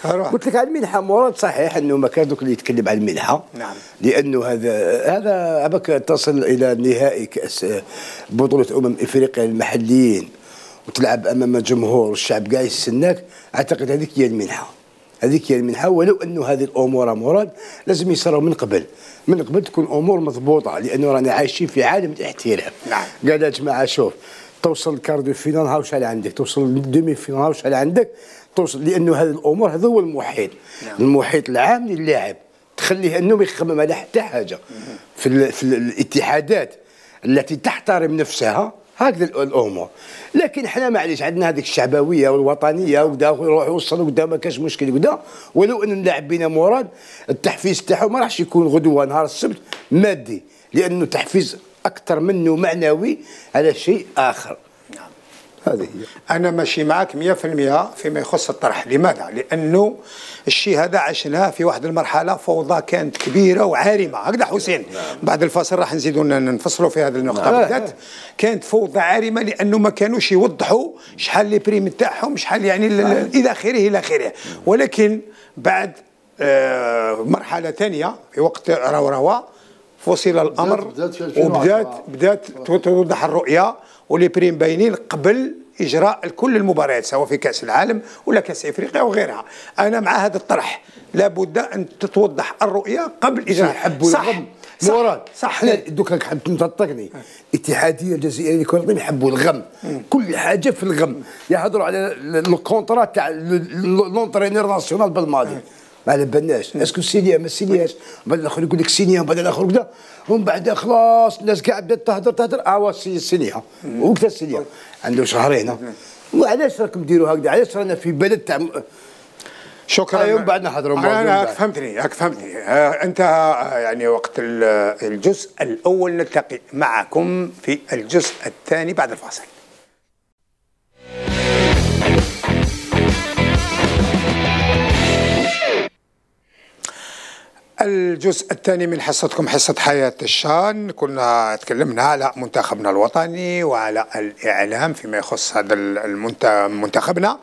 *laughs* قلت لك على المنحة مراد صحيح إنه ما كان دوك اللي يتكلم على المنحة.
نعم.
لأنه هذا هذا عبك تصل إلى نهائي كأس بطولة أمم إفريقيا المحليين وتلعب أمام جمهور والشعب كاع يستناك. أعتقد هذيك هي المنحة. هذيك هي المنحه ولو انه هذه الأمور مراد لازم يصيروا من قبل. من قبل تكون أمور مضبوطة لأنه رانا عايشين في عالم الاحتراف.
نعم.
قال يا جماعة شوف توصل ال quart de finale هاو شحال عندك. توصل ال demi-finale هاو شحال عندك. توصل لأنه هذه الأمور هذا هو المحيط.
نعم.
المحيط العام للاعب. تخليه أنه ما يخمم على حتى حاجة. في, في الاتحادات التي تحترم نفسها هكذا الأمور. لكن إحنا معليش عندنا هذيك الشعبوية والوطنية وكذا يروح يوصل وكذا ما كاش مشكل وكذا ولو أن اللاعبين مراد التحفيز تاعهم ما راحش يكون غدوة نهار السبت مادي لأنه تحفيز أكثر منه معنوي على شيء
آخر.
هذه هي.
أنا ماشي معك 100% فيما يخص الطرح. لماذا؟ لأنه الشيء هذا عشناه في واحد المرحلة فوضى كانت كبيرة وعارمة. هكذا حسين؟ نعم. بعد الفصل راح نزيدوا نفصلوا في هذه النقطة. نعم. بالذات كانت فوضى عارمة لأنه ما كانوش يوضحوا شحال لي بريم تاعهم شحال يعني نعم. إلى آخره إلى آخره. ولكن بعد آه مرحلة ثانية في وقت روروا فصل الأمر وبدات بدأت توضح الرؤية. ولي بريم باينين قبل إجراء كل المباريات سواء في كأس العالم ولا كأس إفريقيا وغيرها. أنا مع هذا الطرح لابد أن تتوضح الرؤية قبل إجراء.
يحبوا
صح.
مراد
صح.
إحنا دوكا حبيت نطقني الاتحاديه الجزائرية لكره القدم يحبوا الغم. كل حاجة في الغم. يهضروا على ال contrat تاع l'entraîneur national بالماضي. ما على بالناش. est-ce que سينيا ما سينياش. بعد الآخر يقول لك سينيا بعد الآخر كذا ومن بعد خلاص الناس كاع بدات تهضر تهضر آه سينيا. وقت سينيا. عنده شهرين. وعلاش راكم ديروا هكذا؟ علاش رانا في بلد تاع
شكرا.
يوم بعد نحضروا
أنا فهمتني هاك فهمتني. آه أنت آه يعني وقت الجزء الأول نلتقي معكم في الجزء الثاني بعد الفاصل. الجزء الثاني من حصتكم حصة حياة الشان. كنا تكلمنا على منتخبنا الوطني وعلى الإعلام فيما يخص هذا منتخبنا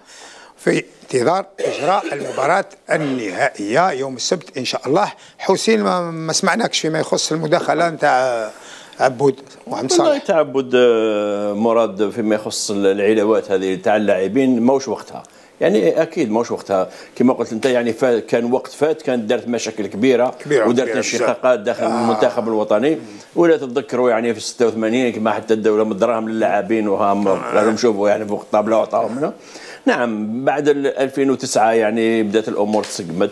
في انتظار إجراء المباراة النهائية يوم السبت إن شاء الله. حسين ما, سمعناكش فيما يخص المداخلة؟ نتاع عبود وعبد صالح.
والله تعبد مراد فيما يخص العلاوات هذه تاع اللاعبين موش وقتها. يعني أكيد ماهوش وقتها. كما قلت أنت يعني كان وقت فات كانت دارت مشاكل كبيرة,
كبيرة
ودارت انشقاقات داخل آه. المنتخب الوطني. ولا تتذكروا يعني في 86 كما حتى الدولة مدراهم للاعبين وهم آه. لازم شوفوا يعني فوق الطابلة وعطاهم منها نعم بعد 2009 يعني بدأت الأمور تسقمت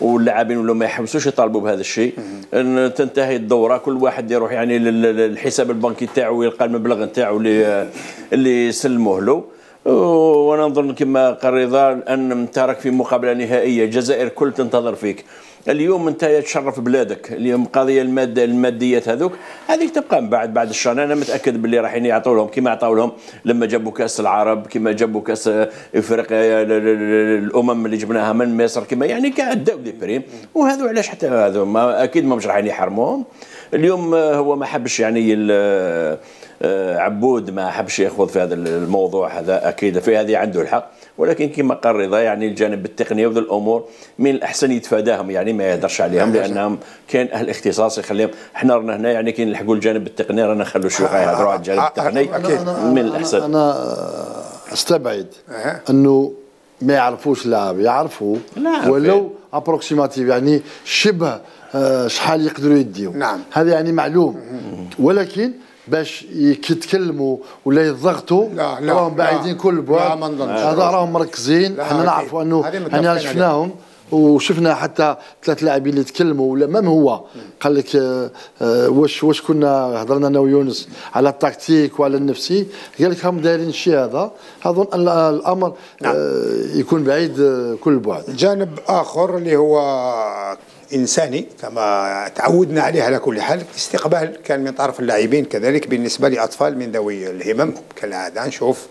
واللاعبين ولا ما يحبسوش يطالبوا بهذا الشيء. إن تنتهي الدورة كل واحد يروح يعني للحساب البنكي تاعو ويلقى المبلغ تاعو اللي اللي سلموه له. وأنا نظن كما قال رضا أن تراك في مقابلة نهائية. الجزائر كل تنتظر فيك. اليوم أنت تشرف بلادك. اليوم قضية الماده الماديات هذوك. هذيك تبقى من بعد بعد الشان أنا متأكد باللي راح يعطوا لهم. كما عطاو لهم لما جابوا كأس العرب كما جابوا كأس إفريقيا الأمم اللي جبناها من مصر كما يعني داو des primes وهذو علاش حتى هذو ما أكيد ما مش راح يحرموهم. اليوم هو ما حبش يعني عبود ما حبش ياخذ في هذا الموضوع هذا أكيد في هذه عنده الحق. ولكن كما قال رضا يعني الجانب التقني وذو الأمور من الأحسن يتفاداهم يعني ما يهدرش عليهم لأنهم كان أهل اختصاص يخليهم. إحنا رانا هنا يعني كي نلحقوا الجانب التقني رانا نخلوا الشيوخ يهضروا على الجانب
آه،
التقني من الأحسن.
أنا استبعد أنه ما يعرفوش اللاعب يعرفوا. ولو approximatif يعني شبه آه، شحال يقدروا يديو
نعم.
هذا يعني معلوم. ولكن باش يتكلموا ولا يضغطوا؟
لا لا
راهم بعيدين كل بعد هذا راهم مركزين. إحنا نعرفوا أنه إحنا شفناهم وشفنا حتى ثلاث لاعبين اللي تكلموا ولا même هو؟ قال لك آه، آه، واش واش كنا هضرنا أنا ويونس على ال tactique وعلى النفسي؟ قال لك هم دايرين الشيء هذا. اظن أن الأمر نعم. يكون بعيد كل بعد
جانب آخر اللي هو إنساني كما تعودنا عليه على كل حال. استقبال كان من طرف اللاعبين كذلك بالنسبة لأطفال من ذوي الهمم. كالعادة نشوف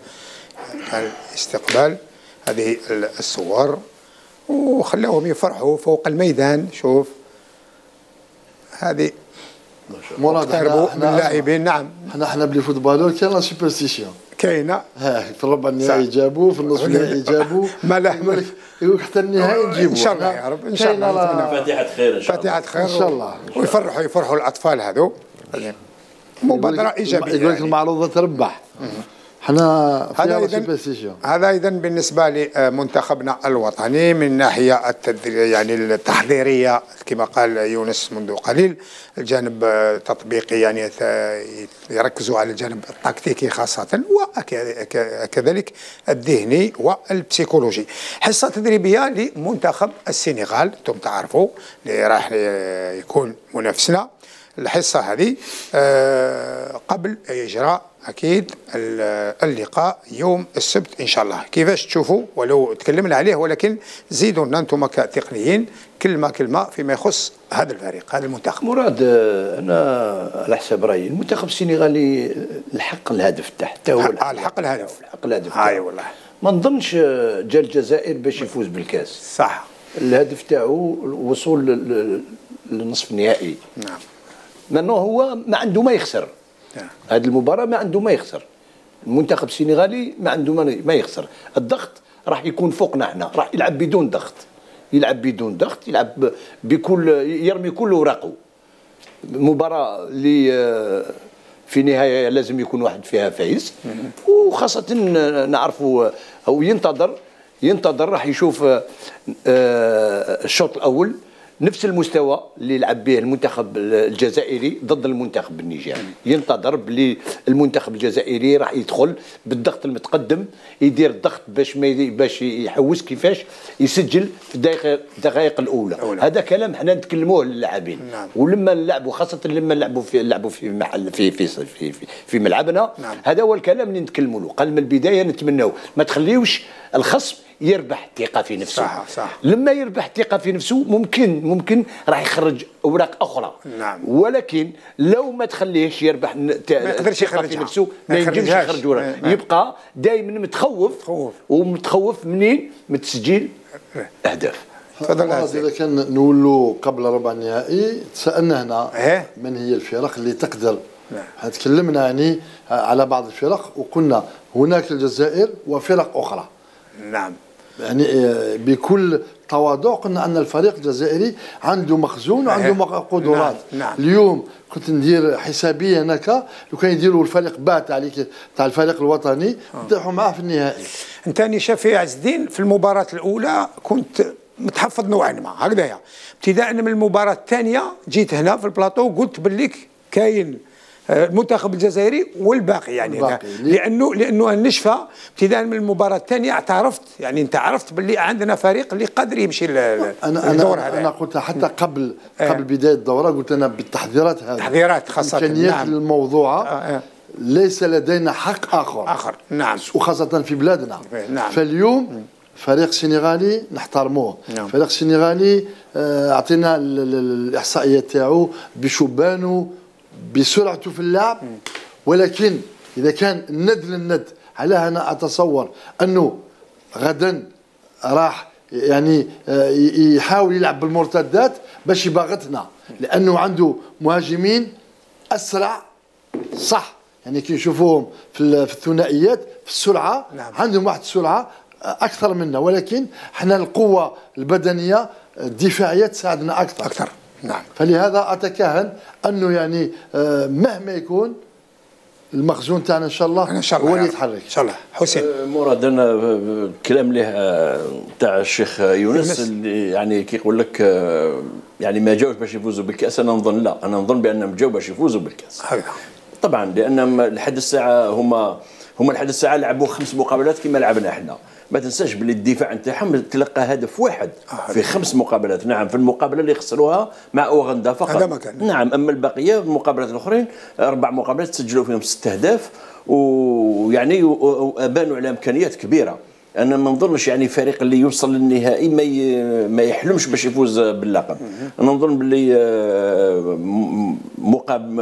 استقبال هذه الصور. وخلاهم يفرحوا فوق الميدان. شوف هذه
مراد
من اللاعبين نعم.
إحنا إحنا بلي footballeurs كان superstition
كاينة.
في الربع النهائي جابوه في النصف النهائي جابوه. *laughs*
ما لا
حتى النهائي نجيبوه
ان شاء الله يا رب إن شاء الله
فاتحة خير إن شاء
الله. فاتحة خير
إن شاء الله
ويفرحوا يفرحوا الأطفال هذو. مبادرة إيجابية
يقول لك المعروضة تربح. إحنا
هذا اذا هذا اذا بالنسبة لمنتخبنا الوطني من ناحية يعني التحضيرية كما قال يونس منذ قليل الجانب التطبيقي يعني يركزوا على الجانب التكتيكي خاصة وكذلك الذهني والبسيكولوجي. حصة تدريبية لمنتخب السنغال أنتم تعرفوا اللي راح يكون منافسنا. الحصة هذه آه، قبل إجراء أكيد اللقاء يوم السبت إن شاء الله. كيفاش تشوفوا؟ ولو تكلمنا عليه ولكن زيدوا لنا أنتم كتقنيين كلمة كلمة فيما يخص هذا الفريق هذا المنتخب.
مراد أنا على حسب رأيي المنتخب السنغالي الحق الهدف تاعه حتى هو
الحق, الهدف.
الحق الهدف
أي والله.
ما نظنش جا الجزائر باش يفوز بالكاس.
صح.
الهدف تاعو الوصول للنصف النهائي.
نعم.
لأنه هو ما عنده ما يخسر. هذه المباراة ما عنده ما يخسر. المنتخب السنغالي ما عنده ما يخسر. الضغط راح يكون فوقنا إحنا راح يلعب بدون ضغط. يلعب بدون ضغط يلعب بكل يرمي كل أوراقه. مباراة اللي آه، في نهايه لازم يكون واحد فيها فايز. وخاصة نعرفوا أو ينتظر ينتظر راح يشوف آه، الشوط الأول. نفس المستوى اللي لعب به المنتخب الجزائري ضد المنتخب النيجيري ينتظر بلي المنتخب الجزائري راح يدخل بالضغط المتقدم يدير الضغط باش ما باش يحوس كيفاش يسجل في الدقائق الدقائق الأولى أولا. هذا كلام حنا نتكلموه للاعبين
نعم.
ولما نلعبوا خاصة لما نلعبوا في نلعبوا في محل في في في, في, في ملعبنا
نعم.
هذا هو الكلام اللي نتكلموا له قال من البداية نتمناو ما تخليوش الخصم يربح ثقه في نفسه.
صح صح.
لما يربح ثقه في نفسه ممكن ممكن راح يخرج أوراق أخرى.
نعم.
ولكن لو ما تخليهش يربح
ما يقدرش يخرج
في نفسه ما ينجمش يخرج أوراق. يبقى دائما متخوف.
خوف.
ومتخوف منين؟ من تسجيل أهداف.
تفضل إذا كان نقولوا قبل ربع النهائي تسالنا هنا.
إيه؟
من هي الفرق اللي تقدر؟ نعم. تكلمنا يعني على بعض الفرق وقلنا هناك الجزائر وفرق أخرى.
نعم.
يعني آه، بكل تواضع قلنا أن الفريق الجزائري عنده مخزون وعنده قدرات
نعم. نعم.
اليوم كنت ندير حسابية هناك لو كان يديروا الفريق بات عليك تاع الفريق الوطني نطيحوا معاه في النهائي
أنت شافي عز الدين في المباراة الأولى كنت متحفظ نوعا ما هكذايا ابتداء من المباراة الثانية جيت هنا في البلاطو قلت بالليك كاين المنتخب الجزائري والباقي يعني الباقي. لأنه لأنه النشفة ابتداء من المباراة الثانية اعترفت يعني انت عرفت باللي عندنا فريق اللي قادر يمشي
أنا أنا هذا. أنا قلت حتى قبل قبل بداية الدورة قلت أنا بالتحضيرات هذه
تحضيرات خاصة
الامكانيات نعم. الموضوعه آه. ليس لدينا حق آخر
آخر نعم
وخاصة في بلادنا
نعم.
فاليوم فريق سنغالي نحترموه
نعم.
فريق سنغالي آه، أعطينا ال- ال- ال- الاحصائيات تاعو بشبانه بسرعته في اللعب. ولكن إذا كان الند للند على أنا أتصور أنه غدا راح يعني آه، يحاول يلعب بالمرتدات باش يباغتنا لأنه عنده مهاجمين أسرع. صح. يعني كي نشوفوهم في ال- في الثنائيات في السرعة.
نعم.
عندهم واحد السرعة أكثر منا. ولكن إحنا القوة البدنية الدفاعية تساعدنا أكثر.
أكثر. نعم.
فلهذا اتكهن أنه يعني آه، مهما يكون المخزون تاعنا إن شاء الله
إن شاء الله
هو اللي
رب.
يتحرك.
إن شاء الله. حسين.
مراد أنا كلام له تاع الشيخ يونس اللي يعني كيقول لك آه، يعني ما جاوش باش يفوزوا بالكأس أنا نظن لا. أنا نظن بانهم جاوا باش يفوزوا بالكأس.
هكذا
طبعا لانهم لحد الساعة هما هما لحد الساعة لعبوا خمس مقابلات كما لعبنا إحنا. ما تنساش باللي الدفاع نتاعهم تلقى هدف واحد في خمس مقابلات. نعم في المقابلة اللي خسروها مع اوغندا فقط.
هذا ما كان.
نعم أما البقية المقابلات الأخرين أربع مقابلات سجلوا فيهم ست أهداف ويعني و- و- بانوا على إمكانيات كبيرة. أنا ما نظنش يعني فريق اللي يوصل للنهائي ما ي- ما يحلمش باش يفوز باللقب. أنا نظن باللي آه،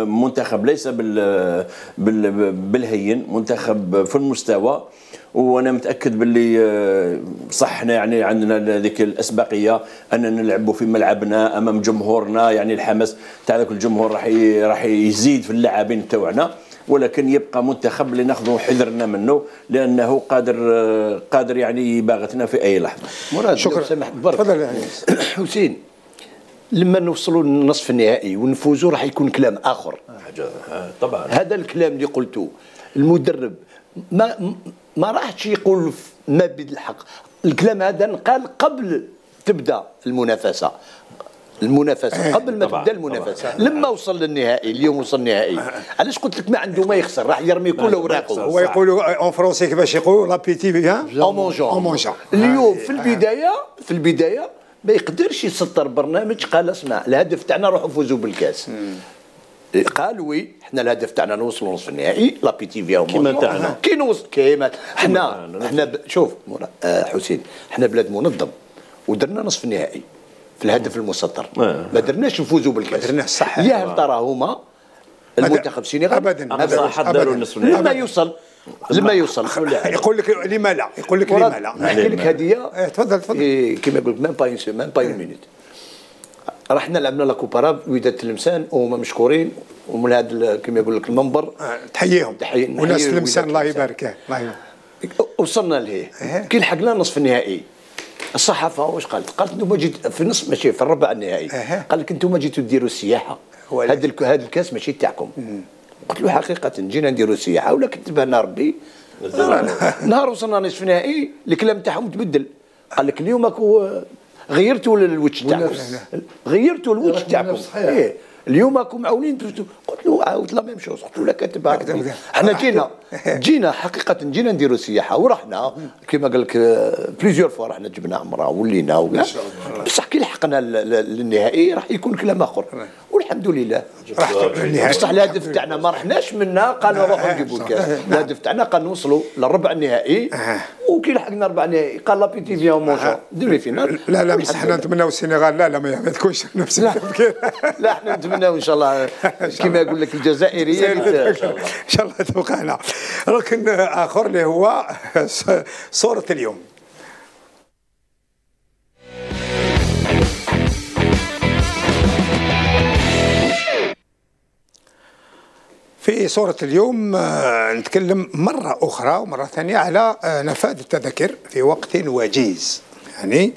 منتخب ليس بال بال- بالهين منتخب في المستوى. وأنا متأكد باللي آه، صح إحنا يعني عندنا هذيك الأسبقية أننا نلعبوا في ملعبنا أمام جمهورنا يعني الحماس تاع ذاك الجمهور راح راح يزيد في اللاعبين تاعنا ولكن يبقى منتخب اللي ناخذ حذرنا منه لأنه قادر آه، قادر يعني يباغتنا في أي لحظة
مراد
شكرا.
لو سمحت برك
تفضل يا أنيس. *coughs*
حسين لما نوصلوا للنصف النهائي ونفوزوا راح يكون كلام آخر
حاجة آه، طبعا
هذا الكلام اللي قلته المدرب ما ما راحش يقول ما بالحق الكلام هذا انقال قبل تبدأ المنافسة. المنافسة قبل ما
طبعاً،
تبدأ المنافسة. لما وصل للنهائي اليوم وصل النهائي. علاش قلت لك ما عنده ما يخسر؟ راح يرمي كل أوراقه.
هو يقولوا en français كيفاش يقولوا l'appétit vient
en mangeant
en mangeant.
اليوم في البداية في البداية ما يقدرش يسطر برنامج قال اسمع الهدف تاعنا روحوا فوزوا بالكاس. قال oui إحنا الهدف تاعنا نوصلوا نصف النهائي l'appétit فيها
كيما تاعنا.
كي نوصل كيما. إحنا ب... شوف آه حسين إحنا بلاد منظم ودرنا نصف النهائي في الهدف المسطر.
آه.
ما درناش نفوزوا بالكاس.
درناش، صح.
يا ترى هما المنتخب. هذا
حضروا
أبداً.
النصف النهائي.
لما يوصل لما يوصل
يقول لك لما لا يقول لك لما لا.
نحكي لك هديه
تفضل تفضل.
إيه كيما يقول même pas un même pas minute رحنا لعبنا la coupe arabe وداد تلمسان وهما مشكورين ومن هذا كيما يقول لك المنبر.
آه، تحييهم.
تحيي-
وناس تلمسان الله يبارك. الله يبارك.
وصلنا لهيه.
إيه.
كي لحقنا نصف النهائي. الصحافة واش قالت؟ قالت أنتم جيت في نصف ماشي في الربع النهائي.
إيه.
قال لك أنتم جيتوا ديروا
السياحة.
هذا الك- هذا الكاس ماشي تاعكم. قلت له حقيقة جينا نديروا السياحة ولا كتبها لنا ربي. نهار وصلنا نصف نهائي الكلام تاعهم تبدل. قال لك اليوم اكو غيرتوا الوجه تاعكم غيرتوا الوجه تاعكم. إيه. اليوم راكم معاونين. قلت له عاود la même chose قلت له لا كاتبها ربي. إحنا جينا. جينا حقيقة جينا نديروا سياحه ورحنا. كما قال لك plusieurs fois رحنا جبنا عمرة ولينا بصح كي لحقنا للنهائي راح يكون كلام آخر. والحمد لله. بصح الهدف تاعنا ما رحناش منا قالوا نروحوا نجيبوا الكاس الهدف تاعنا قال نوصلوا للربع النهائي. وكي لحقنا الربع النهائي قال l'appétit vient mangeant demi-finale
لا لا إحنا
لله.
نتمناو السنغال. لا لا ما تكونش نفس التفكير
لا إحنا نتمناو *laughs* إن شاء الله كما يقول لك الجزائرية
إن شاء الله توقعنا. ركن آخر اللي هو *laughs* صورة اليوم. في صورة اليوم آه، نتكلم مرة أخرى ومرة ثانية على آه، نفاذ التذاكر في وقت وجيز يعني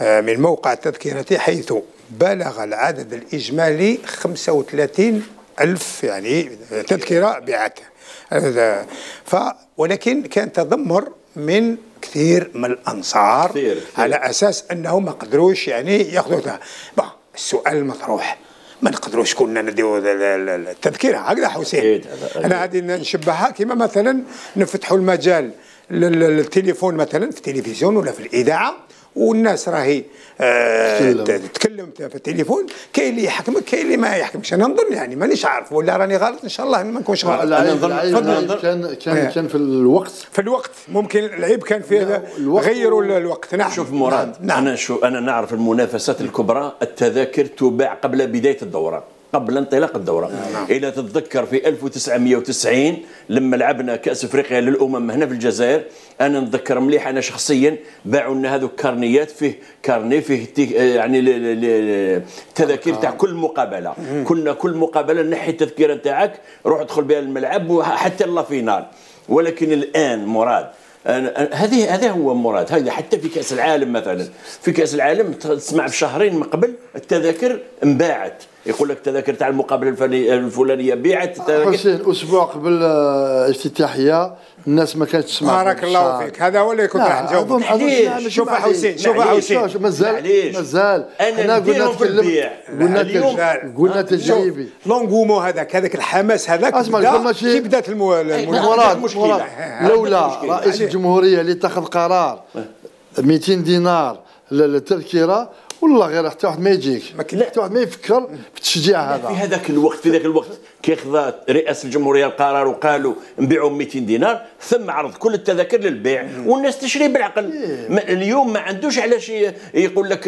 آه، من موقع التذكرة حيث بلغ العدد الإجمالي 35 ألف يعني تذكرة بعتها ف ولكن كان تذمر من كثير من الأنصار
كثير، كثير.
على أساس أنهم ما قدروش يعني. بقى السؤال المطروح ما نقدروش كنا نديو ال- ال- التذكرة. هكذا حسين. أنا غادي نشبهها كما مثلا نفتحوا المجال التليفون مثلا في التلفزيون ولا في الإذاعة. والناس راهي آه تتكلم في التليفون كاين اللي يحكمك كاين اللي ما يحكمكش أنا نظن يعني مانيش عارف ولا راني غلط إن شاء الله ما نكونش غلط.
أنا نظن كان كان إيه. كان في الوقت.
في الوقت. ممكن العيب كان في غيروا الوقت. نعم.
شوف مراد نعم. نعم. أنا شو أنا نعرف المنافسات الكبرى التذاكر تباع قبل بداية الدورة. قبل انطلاق الدورة. نعم. إلى تتذكر في 1990 لما لعبنا كأس أفريقيا للأمم هنا في الجزائر أنا نتذكر مليح أنا شخصيا باعوا لنا هذوك كارنيات فيه كارني فيه يعني التذاكر تاع كل مقابلة. كنا كل مقابلة نحي التذكره تاعك روح ادخل بها الملعب حتى لا فينال ولكن الآن مراد هذه هذا هو مراد. هذا حتى في كأس العالم مثلا. في كأس العالم تسمع بشهرين من قبل التذاكر انباعت. يقول لك تذاكر تاع المقابلة الفلانية بيعت
حسين أسبوع قبل الافتتاحية الناس ما كانتش تسمع
بارك الله فيك. هذا هو اللي كنت راح نجاوب
شوف حسين شوف حسين. مازال مازال
أنا قلنا نتكلم
قلنا قلنا تجريبي.
لونغومو هذاك هذاك الحماس هذاك
أسمع
كي بدأت
المراد لولا رئيس الجمهورية اللي اتخذ قرار 200 دينار للتذكرة والله غير حتى واحد ما يجيك. حتى واحد ما يفكر في التشجيع هذا.
في هذاك الوقت في ذاك الوقت. كي خذات رئاسه الجمهورية القرار وقالوا نبيعوا 200 دينار ثم عرض كل التذاكر للبيع والناس تشري بالعقل. إيه. اليوم ما عندوش علاش يقول لك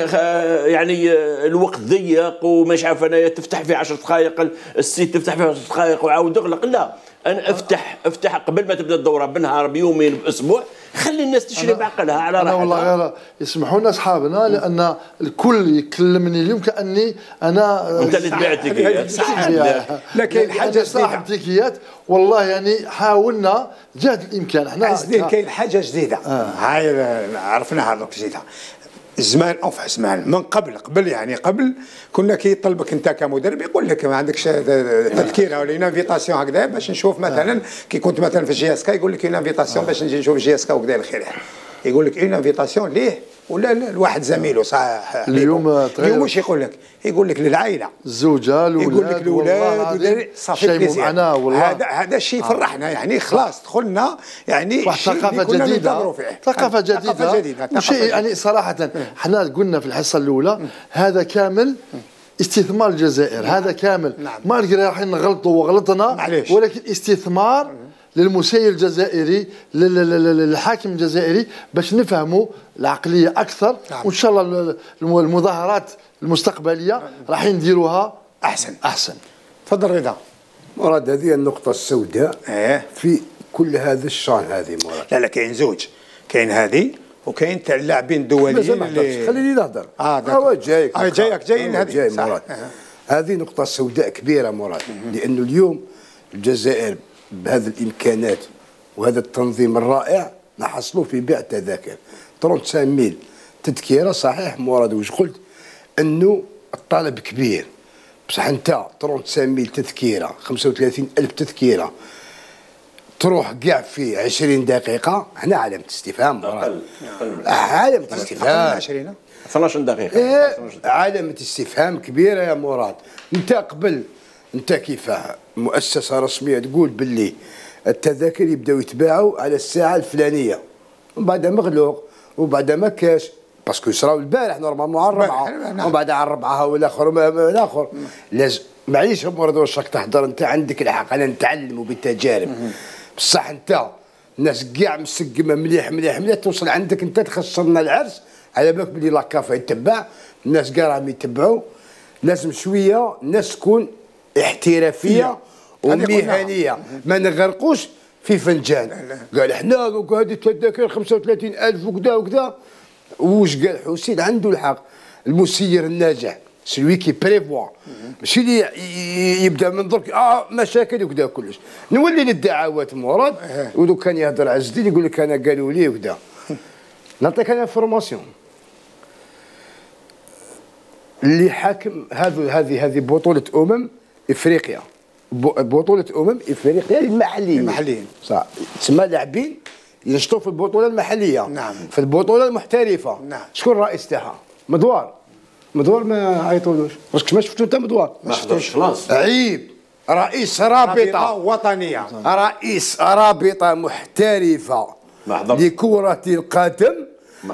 يعني الوقت ضيق ومش عارف أنا تفتح في 10 دقائق السيت تفتح في 10 دقائق وعاود اغلق لا. أنا أفتح أفتح قبل ما تبدأ الدورة بنهار بيومين بأسبوع خلي الناس تشري بعقلها على راحتها
والله غير يسمحوا لنا أصحابنا لأن الكل يكلمني اليوم كأني أنا
أنت اللي تبيع ال tickets
صح. لكن حاجة صاحب tickets والله يعني حاولنا جهد الإمكان.
إحنا كاين حاجة جديدة. آه. هاي عرفناها جديدة. زمان اوف زمان من قبل قبل يعني قبل كنا كي يطلبك أنت كمدرب يقول لك ما عندكش تذكيره ولا invitation هكذا باش نشوف مثلا كي كنت مثلا في JSK يقول لك invitation باش نجي نشوف JSK وكذا الخير. يقول لك invitation ليه؟ ولا الواحد زميله صح
اليوم
اليوم واش يقول لك؟ يقول لك للعائلة.
الزوجة
الأولاد يقول لك الأولاد ça fait plaisir هذا هذا الشيء آه. فرحنا يعني خلاص دخلنا يعني
ثقافة جديدة. ثقافة جديدة. جديدة وشيء يعني صراحة إحنا قلنا في الحصة الأولى هذا كامل استثمار الجزائر. هذا كامل. نعم. ما رايحين نغلطوا وغلطنا ولكن استثمار للمسير الجزائري للحاكم الجزائري باش نفهموا العقلية أكثر. نعم. وإن شاء الله المظاهرات المستقبلية راح نديروها
أحسن.
أحسن.
تفضل رضا.
مراد هذه النقطة السوداء
إيه.
في كل هذا الشان هذه مراد.
لا لا كاين زوج. كاين هذه وكاين تاع اللاعبين الدوليين
اللي خليني نهضر.
آه
هو جايك
آه جايك جاي هذه.
جاي مراد. هذه نقطة سوداء كبيرة مراد. لأنه اليوم الجزائر بهذه الإمكانات وهذا التنظيم الرائع نحصلوا في بيع تذاكر 35 ميل تذكرة صحيح مراد واش قلت؟ أنه الطلب كبير. بصح أنت 35 ميل تذكره 35 ألف تذكرة. تروح كاع في 20 دقيقة هنا علامة استفهام مراد علامة استفهام.
20 12 دقيقة.
إيه علامة استفهام كبيرة يا مراد أنت قبل انت كيف مؤسسة رسمية تقول باللي التذاكر يبداو يتباعوا على الساعة الفلانية. ومن بعد مغلوق وبعد ما كاش. parce que يصراو البارح normalement على الربعة. ومن بعد على الربعة والاخر والاخر لازم معليش واش راك تحضر؟ أنت عندك الحق أنا نتعلم بالتجارب بصح أنت الناس كاع مسقمة مليح مليح مليح توصل عندك أنت تخسرنا العرس. على بالك بلي لاكافا يتبع. الناس كاع راهم يتبعوا. لازم شوية الناس تكون احترافية ومهنية. ما نغرقوش في فنجان. قال إحنا هذه التذاكر 35000 وكذا وكذا. واش قال حسين؟ عنده الحق. المسير الناجح. سلوي كي بريفوا ماشي اللي يبدأ من درك آه مشاكل وكذا كلش. نولي للدعوات مراد. ودو كان يهضر على الجديد يقول لك أنا قالوا لي وكذا. *laughs* نعطيك أنا فورماسيون اللي حاكم هذه هذه هذه بطولة أمم إفريقيا. بطولة أمم إفريقيا للمحليين
المحليين
صح. تسمى لاعبين ينشطوا في البطولة المحلية.
نعم.
في البطولة المحترفة.
نعم.
شكون الرئيس تاعها مدوار. مدوار ما عيطولوش. واش ما شفتوا انت مدوار؟
ما شفتوش خلاص.
عيب. رئيس رابطة.
وطنية.
رئيس رابطة محترفة لكرة القدم.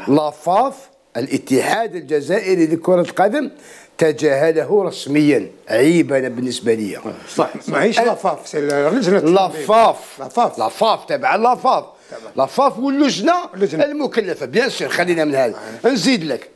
la FAF. الاتحاد الجزائري لكرة القدم تجاهله رسميا عيب أنا بالنسبة لي.
صح ماهيش لافاف
لافاف. لافاف. لافاف تبع لافاف. لافاف واللجنة المكلفة. bien sûr خلينا من هذا. نزيد لك.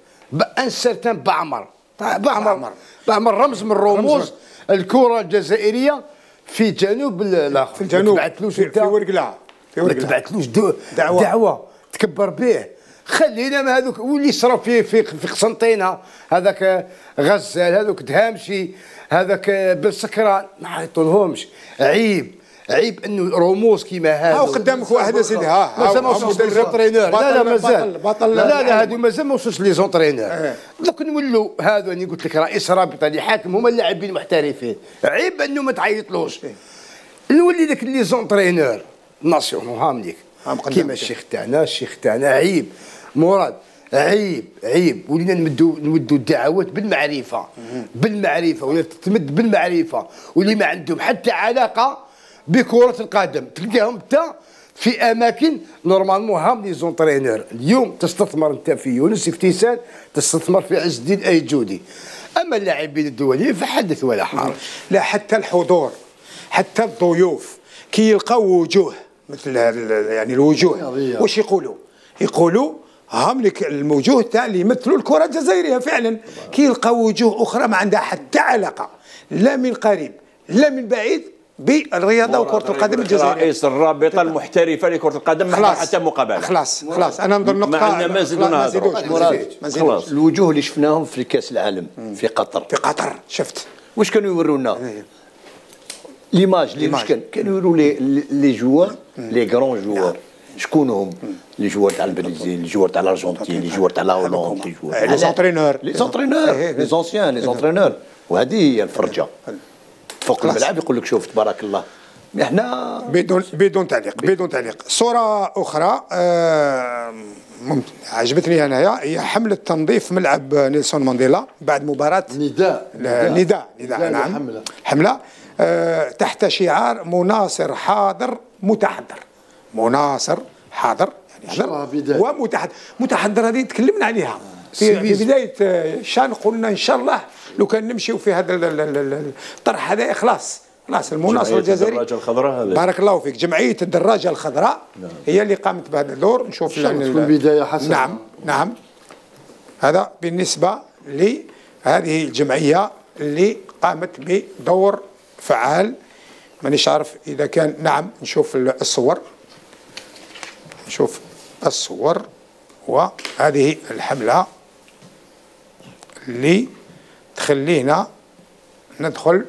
un certain بعمر. بعمر. بعمر. رمز من رموز الكرة الجزائرية في جنوب الآخر
في الجنوب. في, في
في ورقله ما تبعتلوش دعوة. دعوة. تكبر به. خلينا ما هذوك. واللي صرا في في في قسنطينة هذاك غزال هذوك دهامشي هذاك بالسكران. ما عيطولهمش عيب. عيب أنه رموز كيما هذا.
هاو قدامك واحد اسيدي ها
مازال ما وصلش لي زونترينور لا لا مازال. بطل لا لا هادو مازال ما وصلش لي زونترينور دوك نولوا هذا اللي قلت لك رئيس رابطه اللي حاكم هما اللاعبين المحترفين عيب أنه ما تعيطلوش. نولي لك لي زونترينور. ناسيون هامليك كيما الشيخ تاعنا الشيخ تاعنا عيب. مراد عيب عيب. ولينا نمدوا نمدوا الدعوات بالمعرفة. بالمعرفة. ولا تمد بالمعرفة. واللي ما عندهم حتى علاقة بكرة القدم تلقاهم انت في أماكن normalement هام les entraîneurs اليوم تستثمر أنت في يونس في تيسان تستثمر في عز الدين ايجودي أما اللاعبين الدوليين فحدث ولا حرج.
لا حتى الحضور حتى الضيوف. كي يلقاو وجوه مثل يعني الوجوه. واش يقولوا؟ يقولوا هم لك الوجوه تاع اللي يمثلوا الكرة الجزائرية فعلا. كي يلقاو وجوه أخرى ما عندها حتى علاقة. لا من قريب لا من بعيد بالرياضة وكرة القدم الجزائرية.
رئيس الرابطة المحترفة لكرة القدم ما حتى مقابلة.
خلاص خلاص. أنا نظن نقطة
ما عندنا ما زدنا
خلاص. الوجوه اللي شفناهم في كأس العالم في قطر.
في قطر شفت.
واش كانوا يورونا؟ l'image اللي كان كانوا يوروا les les joueurs les grands joueurs شكون هم les joueurs تاع البرازيل les joueurs تاع الارجنتين les joueurs تاع لا. هولندا
les joueurs les entraîneurs
les entraîneurs les anciens les entraîneurs وهذه هي الفرجة. فوق الملعب يقول لك شوف تبارك الله. إحنا
بدون بدون تعليق بدون تعليق. صورة أخرى آه عجبتني انايا هي حملة تنظيف ملعب نيلسون مانديلا بعد مباراة
نداء
نداء. نداء, نداء نعم. حملة. حملة آه تحت شعار مناصر حاضر متحضر. مناصر حاضر يعني حضر ومتحضر متحضر هذه تكلمنا عليها. في, في بداية الشان قلنا إن شاء الله لو كان نمشيو في هذا الطرح هذا خلاص خلاص المناصره الجزائرية.
الدراجة الخضراء هذه.
بارك الله فيك. جمعية الدراجة الخضراء نعم. هي اللي قامت بهذا الدور. نشوف
تكون بداية حسنة.
نعم نعم. هذا بالنسبة لهذه الجمعية اللي قامت بدور فعال. مانيش عارف إذا كان نعم نشوف الصور. نشوف الصور وهذه الحملة اللي تخلينا ندخل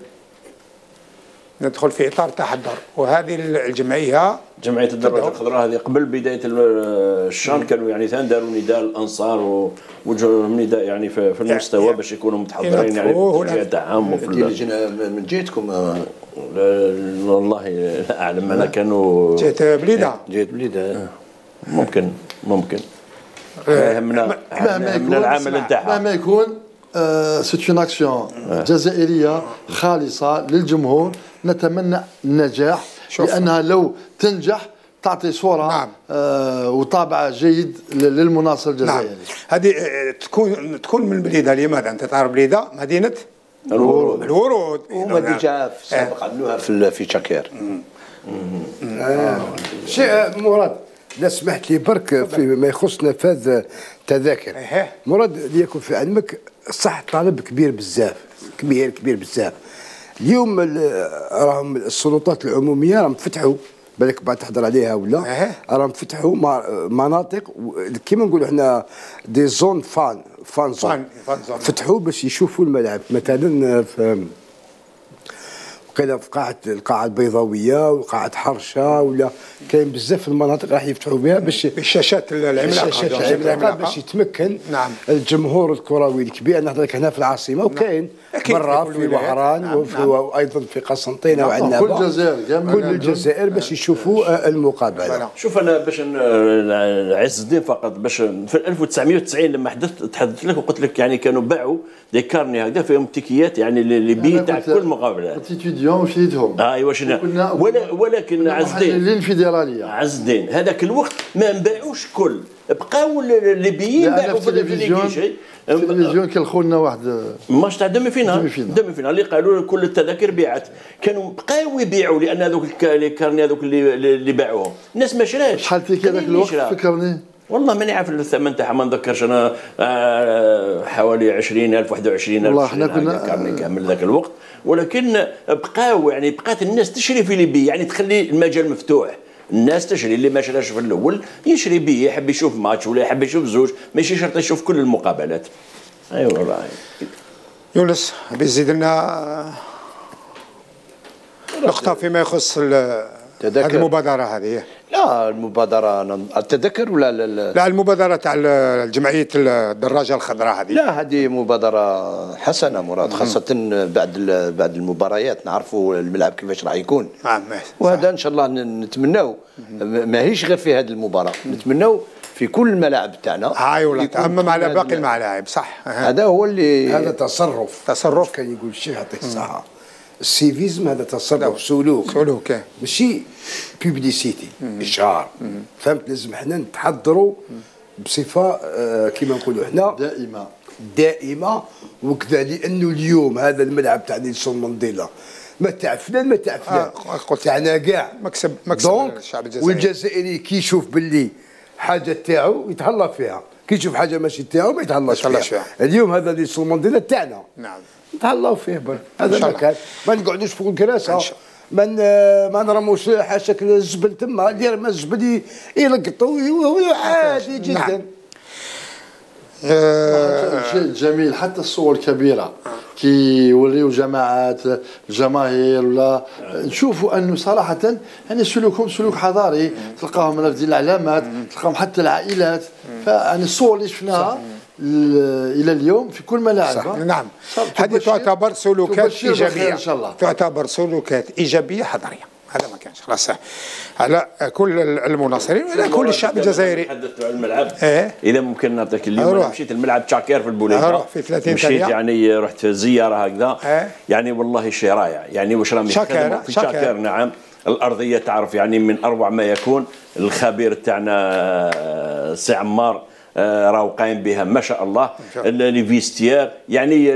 ندخل في إطار تحضر. وهذه الجمعية
جمعية الدراجه الخضراء هذه قبل بداية الشان كانوا يعني ثان داروا نداء الأنصار وجهوا نداء يعني في, المستوى باش يكونوا متحضرين يعني في الدعم وفي
من جهتكم
والله لا أعلم أنا كانوا
جيت بليدة.
جيت بليدة.
ممكن ممكن.
يهمنا يهمنا العمل نتاعها مهما يكون c'est une action جزائرية خالصة للجمهور. نتمنى النجاح لأنها لو تنجح تعطي صورة نعم. آه وطابع جيد للمناصر الجزائري. نعم.
هذه تكون تكون من بليده لماذا أنت تعرف بليده مدينة؟ الورود. الورود.
هما ديجا سابق عملوها في في شاكير.
شيء مراد. لا سمحت لي برك فيما يخص نفاذ تذاكر. مراد ليكن في علمك صح طالب كبير بزاف كبير كبير بزاف. اليوم راهم السلطات العمومية راهم فتحوا بالك بعد تحضر عليها ولا؟ راهم فتحوا مناطق كيما نقولوا إحنا des zones. fan fan zones. فتحوا باش يشوفوا الملعب. مثلا في في قاعه القاعة البيضاوية وقاعه حرشة ولا كاين بزاف المناطق راح يفتحوا بها باش
الشاشات العملاقة.
الشاشات العملاقة باش يتمكن
نعم.
الجمهور الكروي الكبير. نهضر هنا في العاصمة وكاين برا في وهران نعم. وفي نعم. وأيضا في قسنطينة نعم.
وعندنا كل الجزائر
كل الجزائر باش يشوفوا المقابلة.
شوف أنا باش عز الدين فقط باش في 1990 لما حدثت تحدثت لك وقلت لك يعني كانوا باعوا دي كارني هكذا فيهم تيكيات يعني اللي بي تاع كل مقابله
تلفزيون وشديتهم
ايوا شنو؟ ولا ولكن عز الدين
الفيدرالية.
عز الدين هذاك الوقت ما نباعوش كل. بقاو الليبيين باعوا
في التلفزيون التلفزيون كان خونا واحد
ماتش تاع دمي فينال دمي فينال اللي قالوا كل التذاكر بيعت. كانوا بقاو يبيعوا لأن هذوك لي كارني هذوك اللي اللي باعوهم. الناس ما شراش
شحال فيك هذاك الوقت؟ فكرني.
والله ماني عارف الثمن تاعها ما نذكرش أنا آه حوالي 20000 21000
والله إحنا كنا
كامل ذاك الوقت. ولكن بقاو يعني بقات الناس تشري في ليبيا يعني تخلي المجال مفتوح. الناس تشري اللي ما شراش في الأول يشري به يحب يشوف ماتش ولا يحب يشوف زوج ماشي شرط يشوف كل المقابلات. ايوا والله.
يونس بيزيد لنا نقطة فيما يخص هذه المبادرة هذه.
لا المبادرة التذكر ولا لا,
لا. المبادرة تاع جمعية الدراجة الخضراء هذه.
لا هذه مبادرة حسنة مراد خاصة بعد بعد المباريات. نعرفوا الملعب كيفاش راح يكون.
نعم
وهذا إن شاء الله نتمناو. ماهيش غير في هذه المباراة. نتمناو في كل الملاعب تاعنا
هاي ولا تأمم على باقي الملاعب. صح.
هذا هو اللي
هذا تصرف.
تصرف.
كان يقول الشيخ يعطيه الصحة ال civisme هذا تصرف سلوك.
سلوك
ماشي؟ publicité اشهار فهمت؟ لازم إحنا نتحضروا بصفة آه كما نقولوا إحنا
دائمة.
دائمة وكذا لأنه اليوم هذا الملعب تاع نيلسون مانديلا. ما تاع فلان ما تاع فلان.
آه
تاعنا كاع.
مكسب مكسب الشعب الجزائري.
والجزائري كي يشوف باللي حاجة تاعو يتهلا فيها. كي يشوف حاجة ماشي تاعو ما يتهلاش فيها. فيها. اليوم هذا نيلسون مانديلا تاعنا.
نعم.
نتهلاو فيه برك هذا المكان ما نقعدوش فوق الكراسة. ما ما نرموش حاشاك الزبل تما دير ما الزبل يلقطوا عادي جدا. نعم.
الشيء الجميل حتى الصور الكبيرة. كي يوريو جماعات الجماهير ولا نشوفوا أنه صراحة يعني سلوكهم سلوك حضاري. تلقاهم رافدين العلامات تلقاهم حتى العائلات. فيعني الصور اللي شفناها إلى اليوم في كل ملاعب
نعم. هذه تعتبر سلوكات إيجابية. إن شاء الله. تعتبر سلوكات إيجابية حضاريه هذا ما كانش خلاص على كل المناصرين وعلى كل الشعب الجزائري.
تحدثت عن الملعب. إيه؟ إذا ممكن نعطيك اليوم أنا مشيت الملعب تشاكير في البوليده
أروح في 30
مشيت ثانية. يعني رحت زيارة هكذا. إيه؟ يعني والله شيء رائع. يعني واش راهم
شاكير
في شاكير نعم. الأرضية تعرف يعني من أروع ما يكون. الخبير تاعنا سي عمار. آه، راهو قايم بها. ما شاء الله. les vestiaires يعني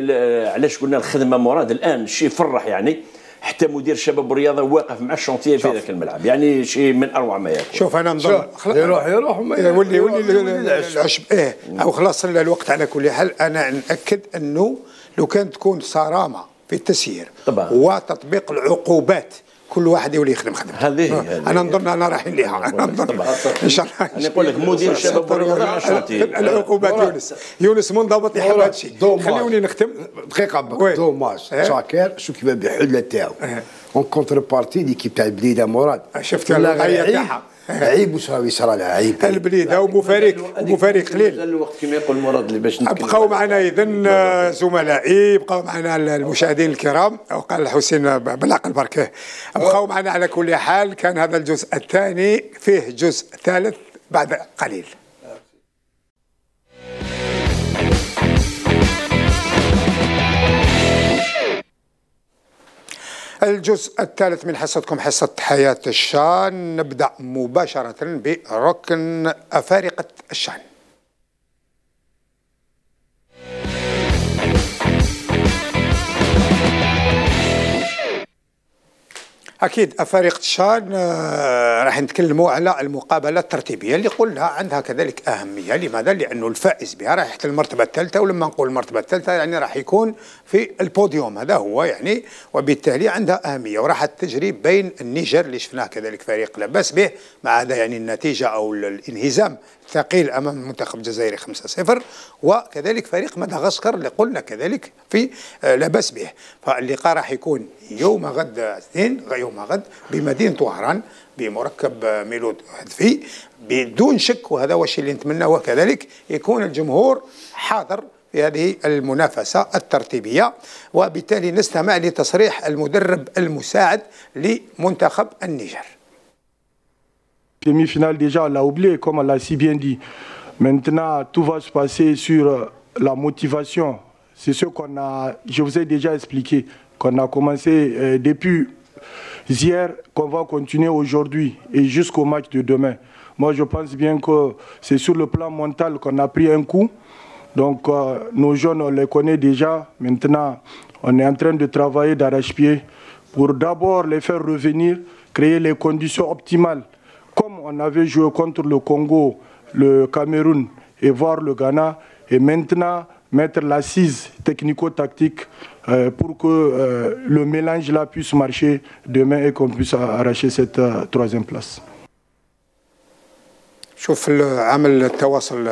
علاش قلنا الخدمة مراد الآن؟ شيء يفرح يعني. حتى مدير الشباب والرياضه واقف مع ال chantier في ذاك الملعب. يعني شيء من أروع ما يكون.
شوف أنا نظن
يروح يروح
يولي يولي العشب. إيه أو خلاص الوقت على كل حال. أنا نأكد أنه لو كانت تكون صرامة في التسيير
طبعا.
وتطبيق العقوبات كل واحد يولي يخدم خدمه
هذه
أنا نظن أنا رايحين ليها. أنا نظن. إن شاء الله.
أنا نقول لك مدير والرياضة
العقوبات يونس. يونس منضبط يحب هذا الشيء خلوني نختم.
دقيقة بك دوماج شاكر شو كيف بحله تاعو اون كونتر بارتي ليكيب تاع البليده مراد
شفت الغايه تاعها
عيب. واش راهو يصرى لها عيب
البليده ومفارق ومفارق قليل
الوقت كما يقول مراد اللي باش *laughs*
بقاو معنا اذا زملائي بقاو معنا المشاهدين الكرام. وقال حسين بالعقل بركه بقاو معنا على كل حال. كان هذا الجزء الثاني فيه جزء ثالث بعد قليل. الجزء الثالث من حصتكم حصة حياة الشان. نبدأ مباشرة بركن أفارقة الشان. أكيد أفارقة الشان آه راح نتكلموا على المقابلة الترتيبية اللي قلنا عندها كذلك أهمية. لماذا؟ لأنه الفائز بها راح يحت المرتبة الثالثة ولما نقول المرتبة الثالثة يعني راح يكون في البوديوم. هذا هو يعني وبالتالي عندها أهمية وراح تجري بين النيجر اللي شفناه كذلك فريق لا بأس به مع هذا يعني النتيجة أو الانهزام ثقيل أمام المنتخب الجزائري 5-0 وكذلك فريق مدغشقر اللي قلنا كذلك في آه لا بأس به. فاللقاء راح يكون يوم غد اثنين يوم غد بمدينة وهران بمركب ميلود هدفي بدون شك وهذا هو الشيء اللي نتمناه كذلك يكون الجمهور حاضر في هذه المنافسة الترتيبية. وبالتالي نستمع لتصريح المدرب المساعد لمنتخب النيجر.
Demi-finale déjà, on l'a oublié, comme on l'a si bien dit. Maintenant, tout va se passer sur la motivation. C'est ce qu'on a, je vous ai déjà expliqué. qu'on a commencé euh, depuis hier, qu'on va continuer aujourd'hui et jusqu'au match de demain. Moi, je pense bien que c'est sur le plan mental qu'on a pris un coup. Donc, euh, nos jeunes, on les connaît déjà. Maintenant, on est en train de travailler d'arrache-pied pour d'abord les faire revenir, créer les conditions optimales. Comme on avait joué contre le Congo, le Cameroun et voir le Ghana, et maintenant mettre l'assise technico-tactique euh, pour que euh, le mélange là puisse marcher demain et qu'on puisse arracher cette euh, troisième place.
شوف عمل التواصل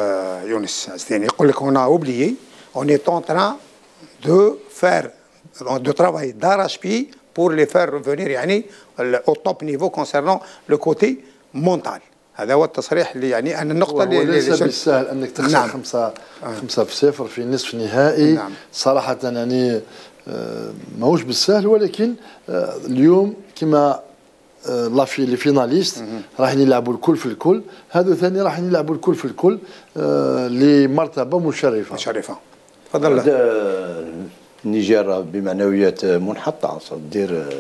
يونس عزتين يقول لك on a oublié on est en train de faire de travailler d'arrache-pied pour les faire revenir يعني au top niveau concernant le côté mental هذا هو التصريح اللي يعني أن النقطة اللي
ليس بالسهل أنك تخسر نعم. خمسة آه. خمسة في صفر في نصف نهائي. نعم. صراحة يعني آه ماهوش بالسهل ولكن آه اليوم كما لا في les finalistes راح يلعبوا الكل في الكل. هذا ثاني راح يلعبوا الكل في الكل آه لمرتبة مشرفة.
مشرفة.
تفضل. النيجر بمعنويات منحطة دير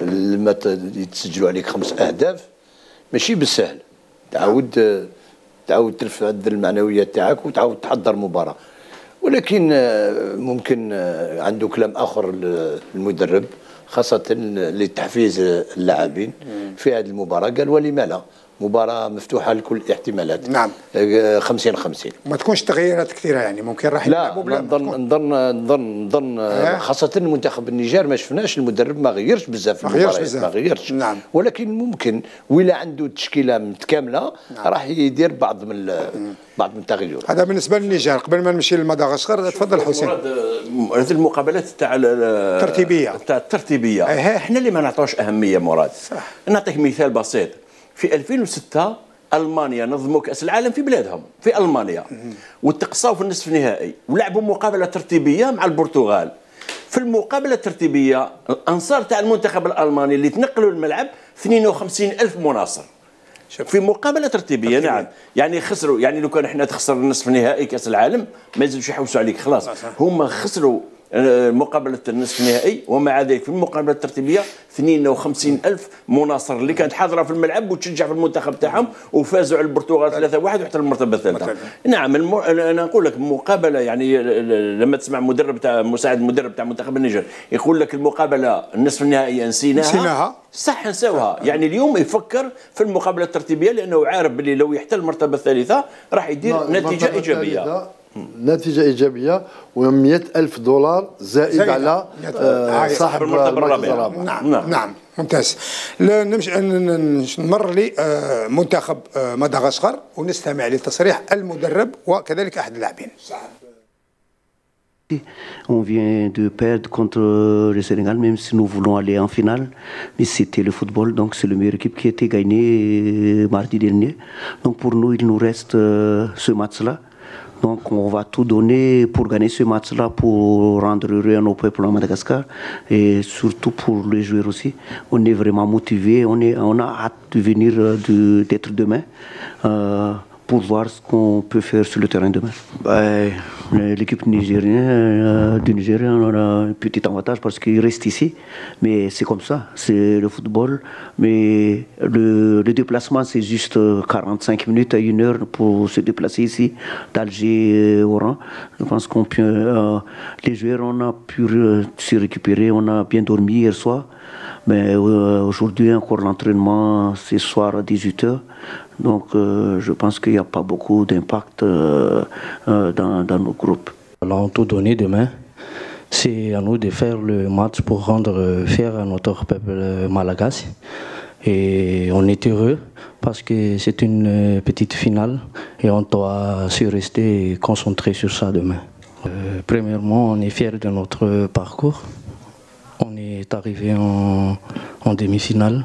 لما يتسجلوا عليك خمس أهداف. ماشي بالسهل تعاود تعاود ترفع المعنويات تاعك وتعاود تحضر مباراة. ولكن ممكن عنده كلام آخر المدرب خاصة لتحفيز اللاعبين في هذه المباراة. قال ولما لا؟ مباراة مفتوحة لكل الاحتمالات.
نعم.
50 50
ما تكونش تغييرات كثيرة يعني ممكن راح
لا نظن نظن نظن نظن خاصة المنتخب النيجر ما شفناش المدرب ما غيرش بزاف
ما غيرش بزاف.
ما غيرش.
نعم.
ولكن ممكن ولا عنده تشكيلة متكاملة نعم. راح يدير بعض من بعض من التغيرات
هذا بالنسبة للنيجر قبل ما نمشي لمدغشقر تفضل حسين.
هذه المقابلات تاع
الترتيبيه
تاع الترتيبية. إحنا اللي ما نعطوش أهمية مراد.
صح.
نعطيك مثال بسيط. في 2006 ألمانيا نظموا كاس العالم في بلادهم في ألمانيا. وتقصاو في النصف النهائي. ولعبوا مقابلة ترتيبية مع البرتغال. في المقابلة الترتيبية الأنصار تاع المنتخب الألماني اللي تنقلوا الملعب 52 ألف مناصر. في مقابلة ترتيبية نعم. يعني خسروا يعني لو كان إحنا تخسر النصف النهائي كأس العالم ما يزيدوش يحوسوا عليك خلاص. هما خسروا مقابلة النصف النهائي ومع ذلك في المقابلة الترتيبية 52 ألف مناصر اللي كانت حاضرة في الملعب وتشجع في المنتخب تاعهم وفازوا على البرتغال 3-1 وحتى المرتبة الثالثة. نعم الم... أنا نقول لك مقابلة يعني لما تسمع مدرب تاع مساعد مدرب تاع منتخب النيجر يقول لك المقابلة النصف النهائي نسيناها؟
نسيناها.
صح نساوها يعني اليوم يفكر في المقابلة الترتيبية لأنه عارف باللي لو يحتل المرتبة الثالثة راح يدير نتيجة إيجابية.
نتيجة إيجابية و100 ألف دولار زائد, زائد على آه صاحب المرتبة الرابعة
نعم, نعم نعم ممتاز نمشي نمر لمنتخب مدغشقر ونستمع لتصريح المدرب وكذلك أحد اللاعبين
On vient de perdre contre le Sénégal, même si nous voulons aller en finale. Mais c'était le football, donc c'est le meilleure équipe qui a été gagnée mardi dernier. Donc pour nous, il nous reste ce match-là. Donc on va tout donner pour gagner ce match-là, pour rendre heureux à nos peuples en Madagascar et surtout pour les joueurs aussi. On est vraiment motivés, on, est, on a hâte de venir d'être demain. Euh, pour voir ce qu'on peut faire sur le terrain demain. Ben, L'équipe nigérienne euh, du Nigeria on a un petit avantage parce qu'il reste ici, mais c'est comme ça, c'est le football. Mais le, le déplacement, c'est juste 45 minutes à une heure pour se déplacer ici, d'Alger au Rang. Je pense qu'on peut. Euh, les joueurs, on a pu se récupérer, on a bien dormi hier soir. Mais euh, aujourd'hui, encore l'entraînement, c'est soir à 18h. Donc euh, je pense qu'il n'y a pas beaucoup d'impact euh, euh, dans, nos groupes.
On a tout donné demain. C'est à nous de faire le match pour rendre fier à notre peuple malagasy. Et on est heureux parce que c'est une petite finale et on doit se rester concentré sur ça demain. premièrement, on est fier de notre parcours. On est arrivé en demi-finale.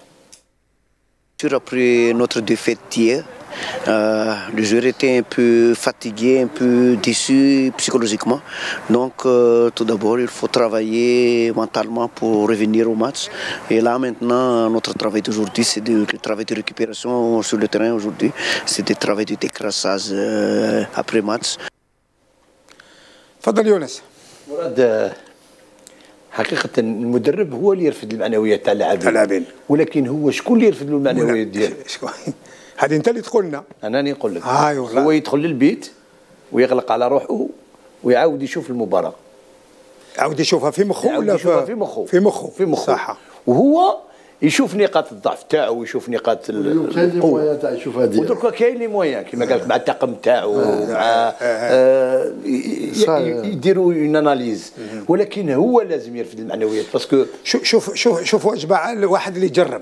Après notre défaite hier, euh, le joueur était un peu fatigué, un peu déçu psychologiquement. Donc, euh, tout d'abord, il faut travailler mentalement pour revenir au match. Et là, maintenant, notre travail d'aujourd'hui, c'est le travail de récupération sur le terrain aujourd'hui. C'est le travail de décrassage euh, après match.
Fadal حقيقة المدرب هو اللي يرفد المعنويات تاع اللاعبين.
اللاعبين.
ولكن هو شكون اللي يرفد له المعنويات ديالو؟ *laughs*
هذه انت اللي تقول لنا
أنا اللي نقول لك.
آه والله.
هو يدخل للبيت ويغلق على روحه ويعاود يشوف المباراة.
عاود يشوفها في مخه
يعاود
ولا
يشوفها في مخه؟
في مخه.
في مخه.
صح.
وهو يشوف نقاط الضعف تاعو ويشوف نقاط ال-
كاين لي
القوة.
moyen تاع يشوف هذه.
ودركا كاين les moyens كما قال لك مع الطاقم تاعو مع آه، ي- يديروا une analyse ولكن هو لازم يرفد المعنويات parce que
شوف شوف شوف شوفوا جماعة الواحد اللي جرب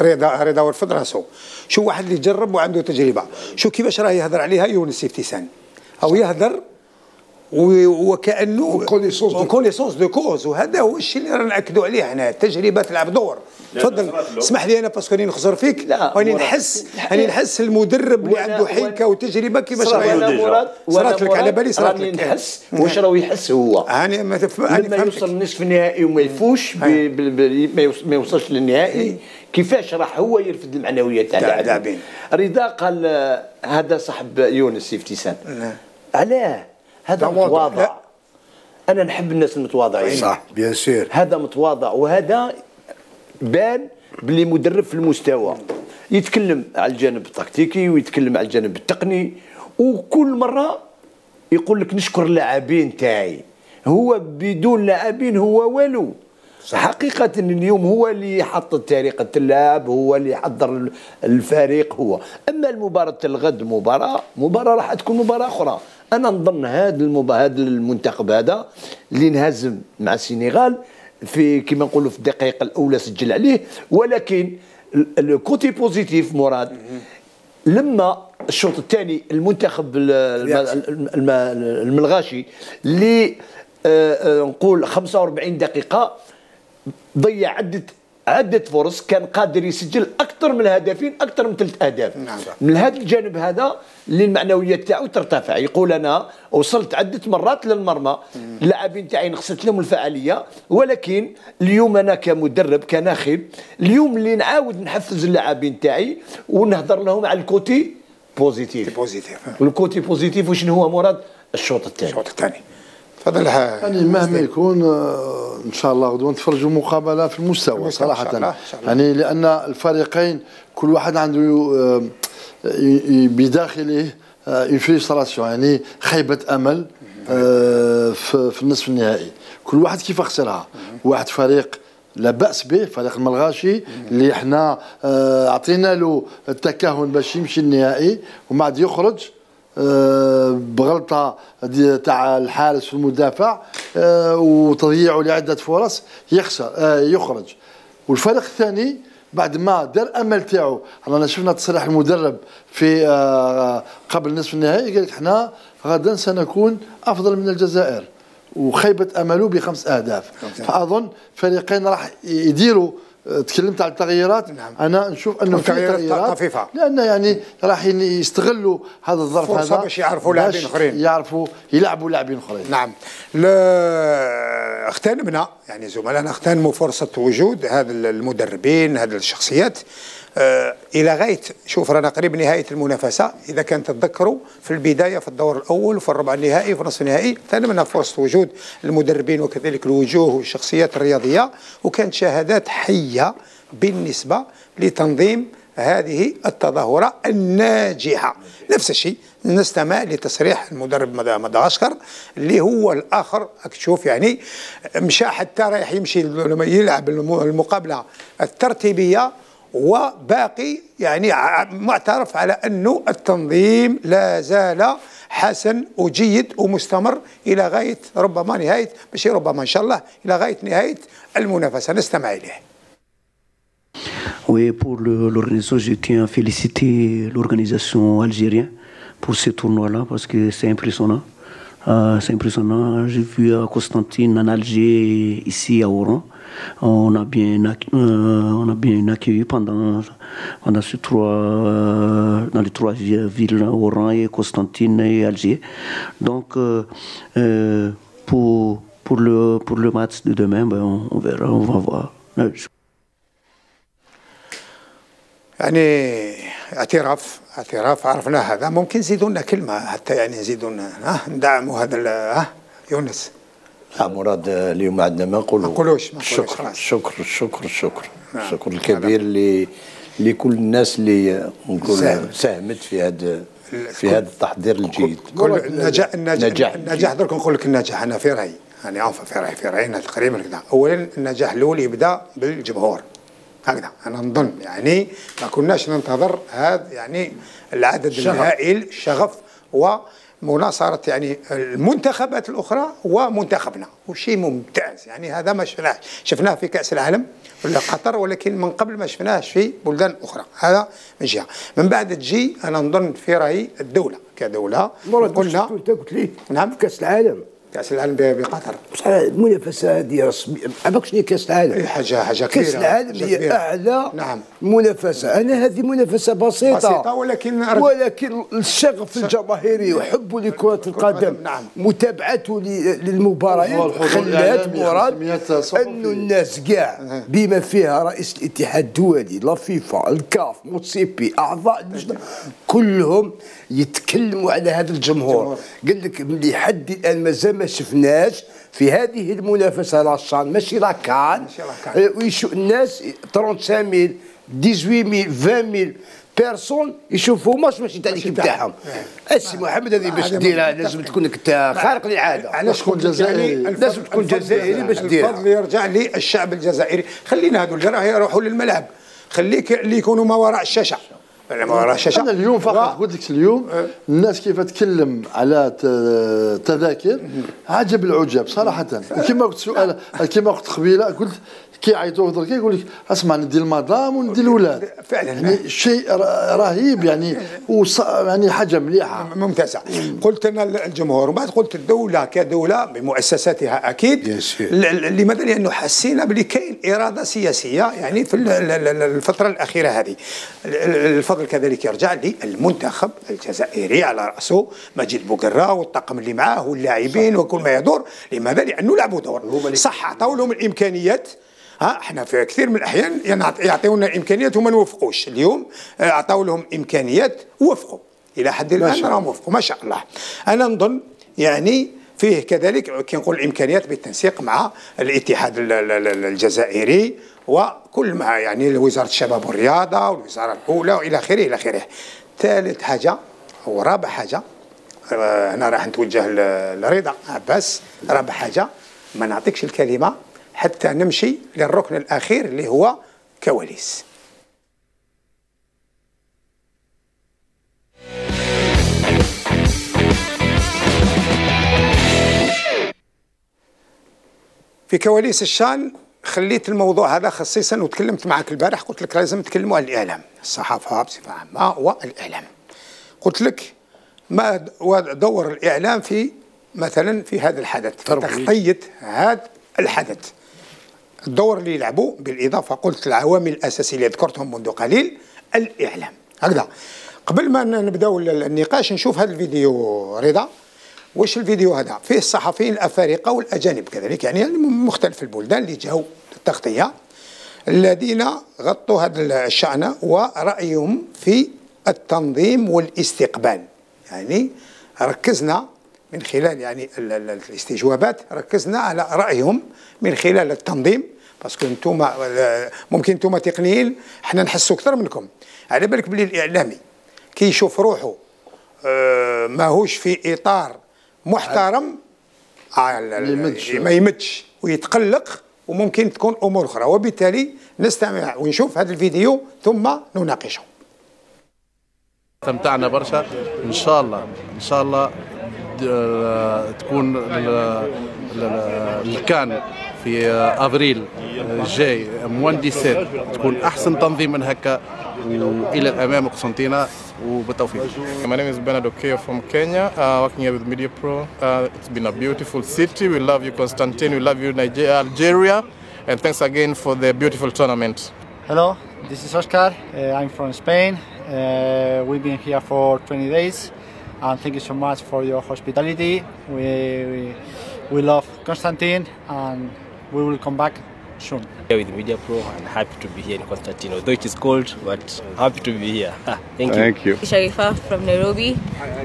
رضا رضا ورفض راسه. شو واحد اللي جرب وعنده تجربة. شو كيفاش راه يهضر عليها يونس افتيسان أو يهضر وكأنه connaissance de cause وهذا هو الشيء اللي رانا نأكدوا عليه إحنا التجربه تلعب دور. تفضل. اسمح لي أنا parce que راني نخزر فيك. راني. نحس راني نحس المدرب اللي عنده حنكة وتجربة كيفاش راه صرات لك على بالي صرات
راني
لك.
نحس واش راه يحس هو.
هاني ما.
يوصل النصف النهائي وما يفوش ب... ب... ب... ما يوص- ما يوصلش للنهائي كيفاش راح هو يرفد المعنويات تاع اللاعبين. رضا قال هذا صاحب يونس افتيسان علاه. هذا
تواضع.
متواضع. أنا نحب الناس المتواضعين.
صح بيان سير
هذا متواضع وهذا بان باللي مدرب في المستوى. يتكلم على الجانب التكتيكي ويتكلم على الجانب التقني وكل مرة يقول لك نشكر اللاعبين تاعي. هو بدون لاعبين هو والو. حقيقة اليوم هو اللي حط طريقة اللعب هو اللي حضر الفريق هو. أما المباراة الغد مباراة مباراة راح تكون مباراة أخرى. أنا نظن هذا المب... هذا المنتخب هذا اللي انهزم مع السنغال في كما نقولوا في الدقائق الأولى سجل عليه ولكن ال- ال côté positif مراد. لما الشوط الثاني المنتخب ال- الم- الم- الملغاشي اللي آه، آه، نقول 45 دقيقة ضيع عدة عدة فرص كان قادر يسجل أكثر من الهدفين أكثر من ثلاث أهداف.
نعم.
من هذا الجانب هذا اللي تاعو ترتفع. يقول أنا وصلت عدة مرات للمرمى. اللاعبين تاعي نقصت لهم الفعالية ولكن اليوم أنا كمدرب كناخب اليوم اللي نعاود نحفز اللاعبين تاعي ونهضر لهم على الكوتي positif.
positif.
وال côté positif وشنو هو مراد؟ الشوط الثاني.
الشوط الثاني. تفضل.
يعني مهما يكون آه، إن شاء الله غدوة نتفرجوا مقابلة في المستوى
صراحة.
يعني لأن الفريقين كل واحد عنده آه، بداخله une frustration يعني خيبة أمل آه، في النصف النهائي. كل واحد كيف خسرها؟ واحد فريق لا بأس به فريق الملغاشي اللي إحنا آه، أعطينا له التكهن باش يمشي النهائي ومن بعد يخرج. آه، بغلطة تاع الحارس والمدافع آه، وتضييعه لعدة فرص يخسر آه، يخرج. والفريق الثاني بعد ما دار امل تاعو رانا شفنا تصريح المدرب في آه، قبل نصف النهائي قال لك إحنا غدا سنكون أفضل من الجزائر وخيبه أمله بخمس أهداف. فأظن فريقين راح يديروا تكلمت على التغييرات. نعم. أنا نشوف أنه في
تغييرات. طفيفة.
لأن يعني راح يستغلوا هذا الظرف هذا.
باش يعرفوا لاعبين
باش
آخرين.
يعرفوا يلعبوا لاعبين آخرين.
نعم. اغتنمنا يعني زملائنا اغتنموا فرصة وجود هذا المدربين هذه الشخصيات. إلى غاية شوف رانا قريب نهاية المنافسة إذا كان تتذكروا في البداية في الدور الأول وفي الربع النهائي وفي نصف النهائي اغتنمنا فرصه وجود المدربين وكذلك الوجوه والشخصيات الرياضية وكانت شهادات حية بالنسبة لتنظيم هذه التظاهرة الناجحة. نفس الشيء نستمع لتصريح المدرب مدغشقر اللي هو الآخر تشوف يعني مشى حتى رايح يمشي يلعب الم- المقابلة الترتيبية وباقي يعني معترف على أنه التنظيم لا زال حسن وجيد ومستمر إلى غاية ربما نهاية ماشي ربما إن شاء الله إلى غاية نهاية المنافسة نستمع إليه
Oui, pour l'organisation, je tiens à féliciter l'organisation algérienne pour ce tournoi-là parce que c'est impressionnant. Ah, c'est impressionnant. Hein. J'ai vu à Constantine, en Alger, ici à Oran. On a bien, euh, on a bien accueilli pendant, trois, euh, dans les trois villes, Oran et Constantine et Alger. Donc, pour, pour, le, pour le match de demain, ben, on, on, verra, on va voir.
Allez. اعتراف اعتراف عرفنا هذا. ممكن نزيدوا لنا كلمة حتى يعني نزيدوا لنا ندعموا هذا ها يونس.
لا مراد اليوم عندنا ما نقولوا.
ما نقولوش
الشكر الشكر الشكر الشكر الشكر الكبير اللي لكل الناس اللي نقول ساهمت في هذا في هذا التحضير الجيد.
كل النجاح النجاح النجاح درك نقول لك النجاح. أنا في رأيي يعني عارفه في رأيي في رايي تقريبا كذا. اولا النجاح الأول يبدأ بالجمهور. هكذا. أنا نظن يعني ما كناش ننتظر هذا يعني العدد الهائل الشغف ومناصرة يعني المنتخبات الأخرى ومنتخبنا وشيء ممتاز يعني هذا ما شفناه. شفناه في كأس العالم ولا قطر ولكن من قبل ما شفناهش في بلدان أخرى. هذا من جهة. من بعد تجي أنا نظن في رأيي الدولة كدولة.
قلنا قلت لي
نعم.
كأس العالم.
كأس العالم بقطر.
بصح المنافسه هذه رسميه عمرك شنو كأس العالم؟
اي حاجة حاجة كبيرة.
كأس العالم هي أعلى
نعم.
منافسة. أنا هذه منافسة بسيطة.
بسيطة ولكن
ولكن الشغف الجماهيري وحبه لكرة القدم
نعم.
متابعته للمباريات خلات مراد أن الناس كاع بما فيها رئيس الاتحاد الدولي la FIFA الكاف موتسيبي أعضاء اللجنه كلهم يتكلموا على هذا الجمهور. قال لك ملي حد الان مازال ما شفناش في هذه المنافسة la CHAN ماشي la CAN ويشوف الناس 35000 18000 20000 personnes يشوفوا ماتش ماشي تاع l'équipe تاعهم. السي محمد هذه باش ديرها لازم تكون انت خارق للعادة.
علاش تكون جزائري؟
لازم تكون جزائري باش ديرها
الفضل يرجع للشعب الجزائري. خلينا هذو الجراح يروحوا للملعب. خليك اللي يكونوا ما وراء الشاشة.
أنا اليوم فقط قلت لك اليوم الناس كيف تكلم على تذاكر عجب العجب صراحة. كما قلت سؤال كما قلت قبيلة قلت كي يعيطوا درك يقول لك أسمع ندي المدام وندي الاولاد
فعلا.
يعني شيء رهيب يعني وص... يعني حاجة مليحة.
ممتازة. قلت أنا الجمهور وبعد قلت الدولة كدولة بمؤسساتها أكيد. لماذا؟ لأنه حسينا بلي كاين إرادة سياسية يعني في الفترة الأخيرة هذه. الفضل كذلك يرجع للمنتخب الجزائري على رأسه مجيد بوقرا والطاقم اللي معاه واللاعبين وكل ما يدور. لماذا؟ لأنه لعبوا دور. صح عطاو لهم الإمكانيات. ها إحنا في كثير من الأحيان يعطيونا إمكانيات وما نوفقوش اليوم اعطوا لهم إمكانيات ووفقوا إلى حد الآن راهم وفقوا ما شاء الله. أنا نظن يعني فيه كذلك كي نقول الامكانيات بالتنسيق مع الاتحاد الجزائري وكل ما يعني وزاره الشباب والرياضة والوزارة الأولى وإلى آخره إلى آخره. ثالث حاجة أو رابع حاجة أنا راح نتوجه لرضا عباس. رابع حاجة ما نعطيكش الكلمة حتى نمشي للركن الأخير اللي هو كواليس. في كواليس الشان خليت الموضوع هذا خصيصا وتكلمت معك البارح قلت لك لازم تكلموا عن الإعلام. الصحافة بصفة عامة والإعلام. قلت لك ما دور الإعلام في مثلا في هذا الحدث. تغطيه هذا الحدث. الدور اللي يلعبوا بالإضافة قلت العوامل الأساسية اللي ذكرتهم منذ قليل الإعلام. هكذا. قبل ما نبداو النقاش نشوف هذا الفيديو رضا. واش الفيديو هذا؟ فيه الصحفيين الأفارقة والأجانب كذلك يعني مختلف البلدان اللي جاوا التغطية الذين غطوا هذا الشأن ورأيهم في التنظيم والاستقبال. يعني ركزنا من خلال يعني الاستجوابات ركزنا على رأيهم من خلال التنظيم باسكو أنتم ممكن أنتم تقنيين حنا نحسوا أكثر منكم. على بالك بلي الإعلامي كي يشوف روحه آه ماهوش في إطار محترم آه ما يمدش. ويتقلق وممكن تكون أمور أخرى. وبالتالي نستمع ونشوف هذا الفيديو ثم نناقشه.
استمتعنا برشا. إن شاء الله إن شاء الله تكون الكان في افريل الجاي موان 17 تكون احسن تنظيم من هكا والى الامام قسنطينه وبالتوفيق.
My name is Bernardo Keo from Kenya, uh, working here with Media Pro. Uh, it's been a beautiful city. We love you, Constantine. We love you, Nigeria, Algeria. And thanks again for the beautiful tournament.
Hello, this is Oscar. Uh, I'm from Spain. Uh, we've been here for 20 days. And thank you so much for your hospitality. We, we, we love Constantine and we will come back soon.
Here with Media Pro and happy to be here in Constantine. Although it is cold, but happy to be here. *laughs* Thank you.
Thank you. Sharifa from Nairobi.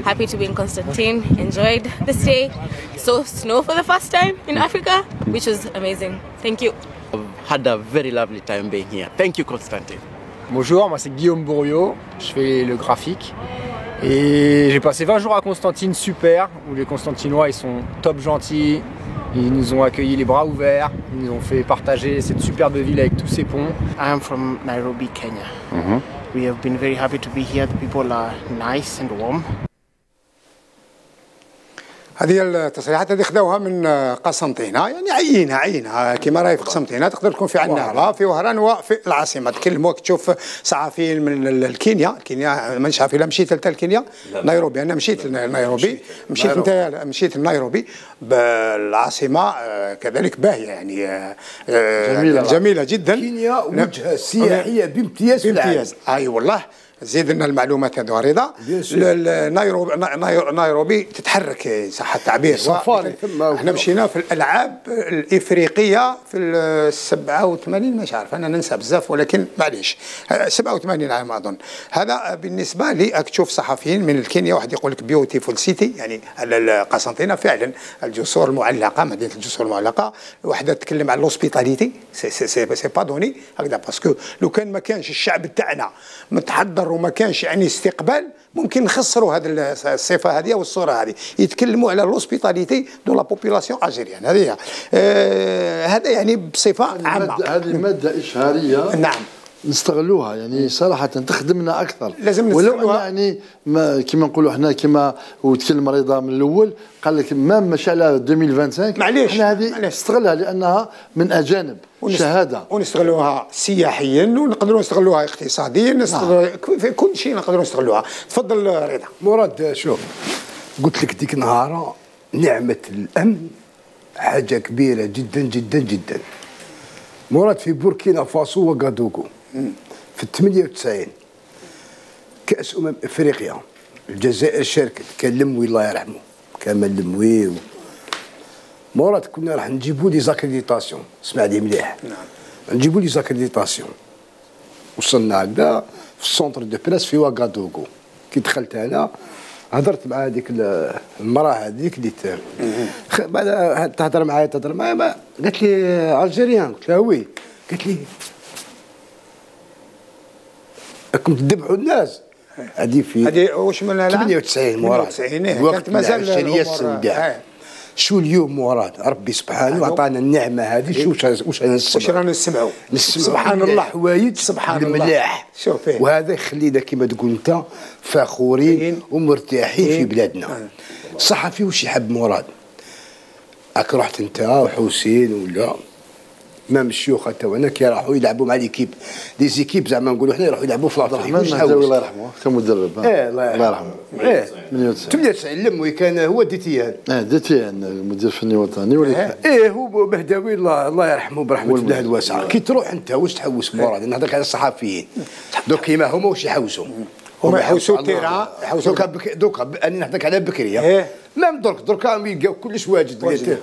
Happy to be in Constantine. Enjoyed the stay. Saw snow for the first time in Africa, which was amazing. Thank you.
I've had a very lovely time being here. Thank you, Constantine.
Bonjour, moi c'est Guillaume Bourriot, je fais le graphique. Et j'ai passé 20 jours à Constantine, super, où les Constantinois ils sont top gentils, ils nous ont accueillis les bras ouverts, ils nous ont fait partager cette superbe ville avec tous ses ponts.
I'm from Nairobi, Kenya. We have been very happy to be here. The people are nice and warm.
هذه التصريحات هذه خذوها من قسنطينة. يعني عينها عينها كما راهي في قسنطينة تقدر تكون في عنابه في وهران وفي العاصمة. تكلموك تشوف صحفيين من الكينيا. كينيا مانيش عارف الا مشيت انت لكينيا نيروبي. أنا مشيت لنيروبي مشيت انت مشيت لنيروبي. بالعاصمة كذلك باهيه يعني جميلة. جميلة جدا.
كينيا وجهة سياحية بامتياز في
بامتياز. أي والله. زيد لنا المعلومات هذو رضا نيروبي نيروبي تتحرك صح التعبير إحنا مشينا في الألعاب الإفريقية في ال 87 مش عارف أنا ننسى بزاف ولكن معليش. 87 عام أظن. هذا بالنسبة لي تشوف صحفيين من الكينيا واحد يقول لك beautiful city يعني قسنطينة. فعلا الجسور المعلقة مدينة الجسور المعلقة. واحدة تتكلم على l'hospitalité c'est c'est, c'est pas donné هكذا parce que لو كان ما كانش الشعب تاعنا متحضر وما كانش يعني استقبال ممكن نخسروا هذه الصفة هذه والصورة هذه. يتكلموا على l'hospitalité de la population algérienne هذه آه هذا يعني بصفة عامة.
هذه مادة إشهارية.
نعم.
نستغلوها يعني صراحة تخدمنا أكثر.
لازم
ولو أن يعني ما كما نقولوا إحنا كما وتكلم رضا من الأول قال لك même مش على 2025
معليش
إحنا هذه نستغلها لأنها من أجانب
ونست...
شهادة.
ونستغلوها سياحيا ونقدروا نستغلوها اقتصاديا نستغلوها في كل شيء نقدروا نستغلوها. تفضل رضا.
مراد شوف قلت لك ديك نهار نعمة الأمن حاجة كبيرة جدا جدا جدا. مراد في بوركينا فاسو وغادوغو. في 98 كأس أمم إفريقيا الجزائر شاركت كان لموي الله يرحمه كمال لموي و... مراد كنا راح نجيبوا les accréditations اسمع لي مليح. نعم. نجيبوا les accréditations. وصلنا هكذا في ال centre de presse في واغادوغو كي دخلت أنا هضرت مع هذيك المرأة هذيك اللي بعد تهضر معايا تهضر معايا قالت لي Algérien قلت لها oui. قالت لي راكم تذبحوا الناس. هذه في
هذه واش من
98 مراد
98 كانت مازال
العشريه السوداء. شو اليوم مراد ربي سبحانه عطانا النعمة هذه. شو واش
واش رانا نسمعوا
سبحان الله. حوايج
سبحان
الملاح.
شوف
وهذا يخلينا كما تقول أنت فخورين ومرتاحين في بلادنا. الصحفي واش يحب مراد راك رحت أنت وحسين ولا؟ مام الشيوخ حتى وأنا كي راحوا يلعبوا مع ليكيب. les équipes زعما نقولوا حنا يروحوا يلعبوا
عبد الرحمن مهداوي الله يرحمه. كان مدرب
إيه الله
يرحمه.
إيه. 98 لموي كان هو DTN.
آه DTN المدير الفني الوطني
ولا إيه هو مهداوي الله الله يرحمه برحمة الله الواسعه كي تروح أنت واش تحوس مراد نهضرك على الصحفيين. دوك كيما هما واش يحوسوا؟
هما يحوسوا ال terrain
يحوسوا دوكا أنا نهضرك على بكرية. même درك درك يلقاو كلش واجد.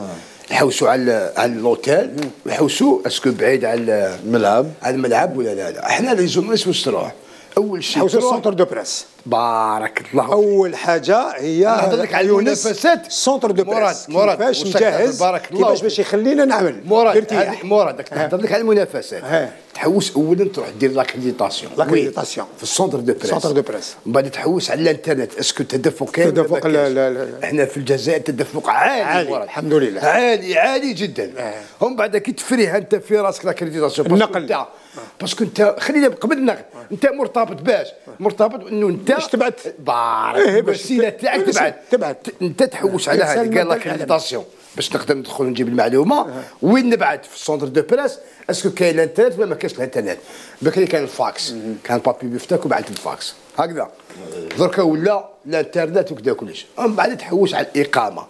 يحوسوا على على الأوتيل ويحوسوا est-ce que بعيد على
الملعب.
على الملعب ولا لا لا. إحنا les journalistes واش تروح أول شيء
حوسوا ال centre de presse.
بارك الله.
أول حاجة هي
لك على المنافسات.
ال centre de presse.
مراد
كيفاش نجهز
بارك الله.
كيفاش باش يخلينا نعمل؟
مراد مراد نهضر لك على المنافسات. تحوس اولا تروح دير l'accréditation
l'accréditation
في ال centre de
presse ال centre de presse
من بعد تحوس على الانترنت. est-ce que التدفق كاين
التدفق لا لا لا
إحنا في الجزائر التدفق عالي,
عالي الحمد لله.
عالي عالي جدا. هم بعد كي تفريها أنت في راسك l'accréditation
النقل
parce que انت خلينا قبل النقل أنت مرتبط باش. مرتبط انه أنت
باش تبعت؟
بارك الوسيله تاعك تبعت.
تبعت.
إنت تحوس على هذه. قال l'accréditation باش نقدر ندخل نجيب المعلومة. وين نبعث في ال centre de presse. est-ce que كاين الانترنت ولا ما كاينش الانترنت؟ بكري كان الفاكس. كان papier بيفتك وبعث الفاكس. هكذا. دركا ولا الانترنت وكذا كلش. ومن بعد تحوس على الإقامة.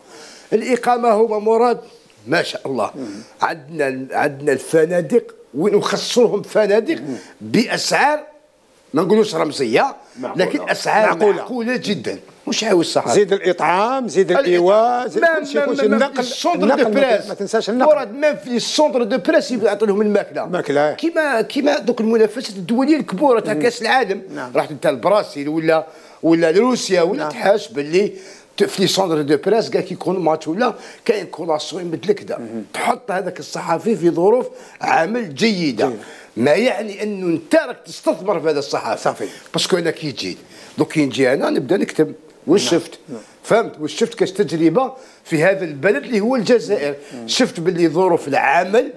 الإقامة هو مراد ما شاء الله. عندنا عندنا الفنادق. وين نخصصوا فنادق بأسعار ما نقولوش رمزيه لكن أسعار معقولة, معقولة جدا. مش عاوز صحيح
زيد الإطعام زيد الإيواء زيد كل شيء
النقل ال centre de presse. ما تنساش النقل. مراد ما في ال centre de presse يعطي لهم الماكلة.
الماكلة.
كيما كيما دوك المنافسات الدولية الكبيره تاع كأس العالم. نعم. رحت انت لبرازيل ولا ولا لروسيا ولا نعم. تحاس باللي في les centres de presse كاع كي يكون ماتش ولا كاين collation يمد لك تحط هذاك الصحفي في ظروف عمل جيدة. جيد. ما يعني أنه أنت راك تستثمر في هذا الصحافي صافي. parce que أنا كي جيت دوك كي نجي أنا نبدأ نكتب واش نعم. شفت؟ فهمت؟ واش شفت كاش تجربة في هذا البلد اللي هو الجزائر؟ شفت باللي ظروف العمل؟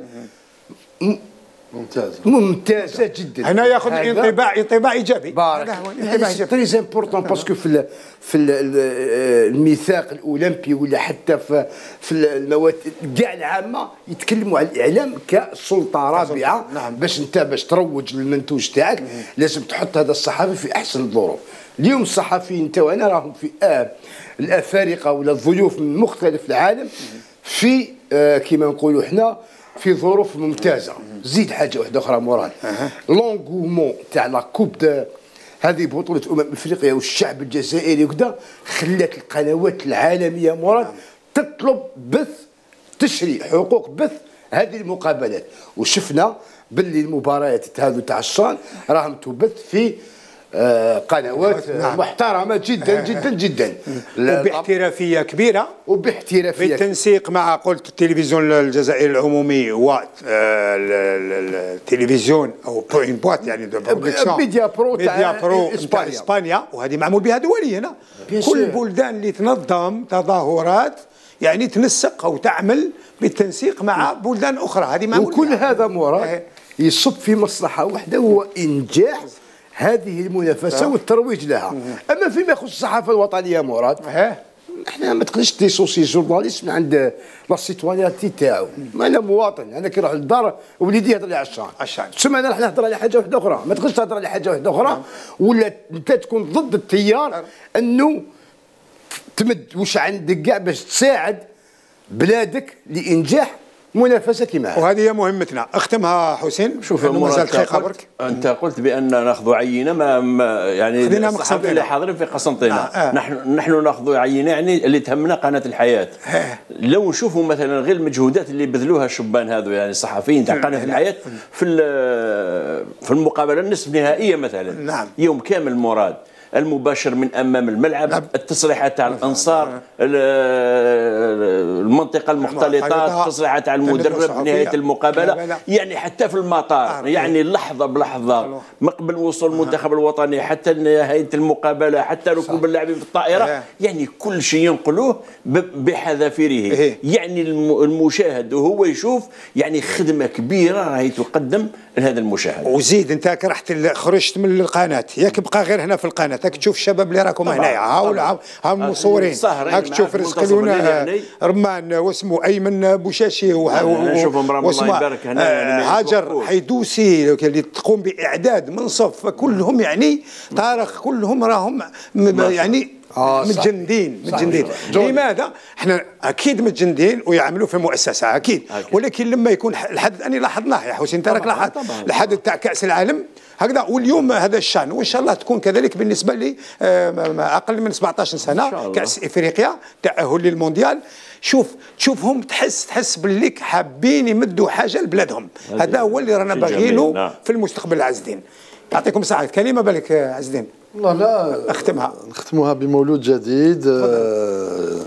ممتازه
ممتازه جدا.
هنا ياخذ انطباع انطباع إيجابي.
بارك. انطباع إيجابي. très important parce que في في الميثاق الأولمبي ولا حتى في في المواد كاع العامة يتكلموا على الإعلام كسلطة رابعة نعم. باش أنت باش تروج للمنتوج تاعك لازم تحط هذا الصحفي في أحسن الظروف. اليوم الصحفيين تاعنا راهم في آه الآفارقة ولا الضيوف من مختلف العالم في آه كما نقولوا إحنا في ظروف ممتازة. زيد حاجة واحدة أخرى مراد لونغومون تاع لا كوب هذه بطولة أمم إفريقيا والشعب الجزائري وكذا خلات القنوات العالمية مراد تطلب بث تشري حقوق بث هذه المقابلات. وشفنا باللي المباريات هذو تاع الشان راهم تبث في قنوات نعم. محترمة جدا *laughs* جدا جدا.
وباحترافية كبيرة.
وباحترافية.
بالتنسيق مع قلت التلفزيون الجزائري العمومي و التلفزيون أو بوين بوات يعني
ميديا برو
ميديا برو إسبانيا. إسبانيا وهذه معمول بها دوليا هنا كل البلدان اللي تنظم تظاهرات يعني تنسق أو تعمل بالتنسيق مع بلدان أخرى. هذه معمول
وكل هذا مراد إيه. يصب في مصلحة واحدة هو إنجاح هذه المنافسة والترويج لها. أما فيما يخص الصحافة الوطنية مراد إحنا ما تقدرش تيسوسي journaliste من عند لا سيتوانيتي تاعو. أنا مواطن أنا كي نروح للدار وليدي يهضر لي على الشان
الشان
تسمى أنا راح نهضر على حاجة واحدة أخرى. ما تقدرش تهضر على حاجة واحدة أخرى ولا أنت تكون ضد التيار أنه تمد واش عندك كاع باش تساعد بلادك لإنجاح منافسة كما
وهذه هي مهمتنا. اختمها حسين
شوف مازال دقيقه برك أنت قلت بأن نأخذ عينة ما, ما يعني
خذينا من
اللي حاضرين في قسنطينة. آه آه. نحن نحن نأخذ عينة يعني اللي تهمنا قناة الحياة. آه. لو نشوفوا مثلا غير المجهودات اللي بذلوها الشبان هذو يعني الصحفيين تاع قناة الحياة في في المقابلة النصف النهائيه مثلا.
نعم.
يوم كامل مراد. المباشر من أمام الملعب نعم. التصريحات تاع الأنصار المنطقة المختلطة التصريحات تاع المدرب نهاية المقابلة. يعني حتى في المطار يعني لحظة بلحظة ما قبل وصول المنتخب الوطني حتى نهاية المقابلة حتى ركوب اللاعبين في الطائرة. يعني كل شيء ينقلوه بحذافيره. إيه. يعني المشاهد وهو يشوف يعني خدمة كبيرة راهي تقدم لهذا المشاهد.
وزيد انت رحت خرجت من القناة. ياك بقى غير هنا في القناة. راك تشوف الشباب اللي راكم هنايا. ها المصورين راك تشوف رزق لونا رمان واسمه أيمن بوشاشي
واسمه
هاجر حيدوسي اللي تقوم بإعداد منصف كلهم يعني طارق كلهم راهم يعني آه متجندين متجندين. لماذا؟ إحنا أكيد متجندين ويعملوا في مؤسسة أكيد, أكيد. ولكن لما يكون الحدث أني لاحظناه يا حسين انت راك لاحظ. الحدث تاع كأس العالم. هكذا واليوم هذا الشأن وإن شاء الله تكون كذلك بالنسبة لي آه، أقل من 17 سنة كأس إفريقيا تاهل للمونديال شوف تشوفهم تحس تحس باللي حابين يمدوا حاجة لبلادهم. هذا هو اللي رانا باغينه نعم. في المستقبل عز الدين يعطيكم سعادة كلمة بالك عز الدين
والله لا
اختمها
نختموها بمولود جديد. آه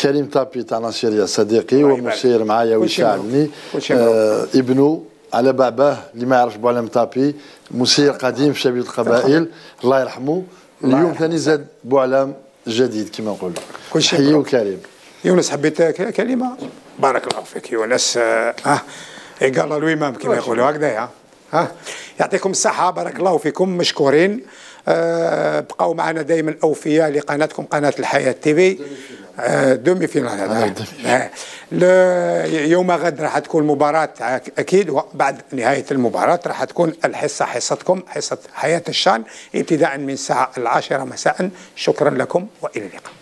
كريم طابي تاع ناصيريا صديقي ومسير معايا ويساعدني. آه ابنه على باباه اللي ما يعرفش بوعلم طابي مسير قديم في شبيبه القبائل. الله يرحمه. اليوم ثاني زاد بوعلام جديد كما نقولوا.
كل شيء
حي وكريم.
يونس حبيت كلمة؟ بارك الله فيك يونس. آه قال الامام كما يقولوا هكذا ها يعطيكم الصحة بارك الله فيكم مشكورين. آه، بقوا معنا دائما اوفياء لقناتكم قناة الحياة TV. آه، demi-finale آه، يوم غد راح تكون مباراة أكيد وبعد نهاية المباراة راح تكون الحصة حصتكم حصة حياة الشان ابتداء من الساعة العاشرة مساء. شكرا لكم وإلى اللقاء.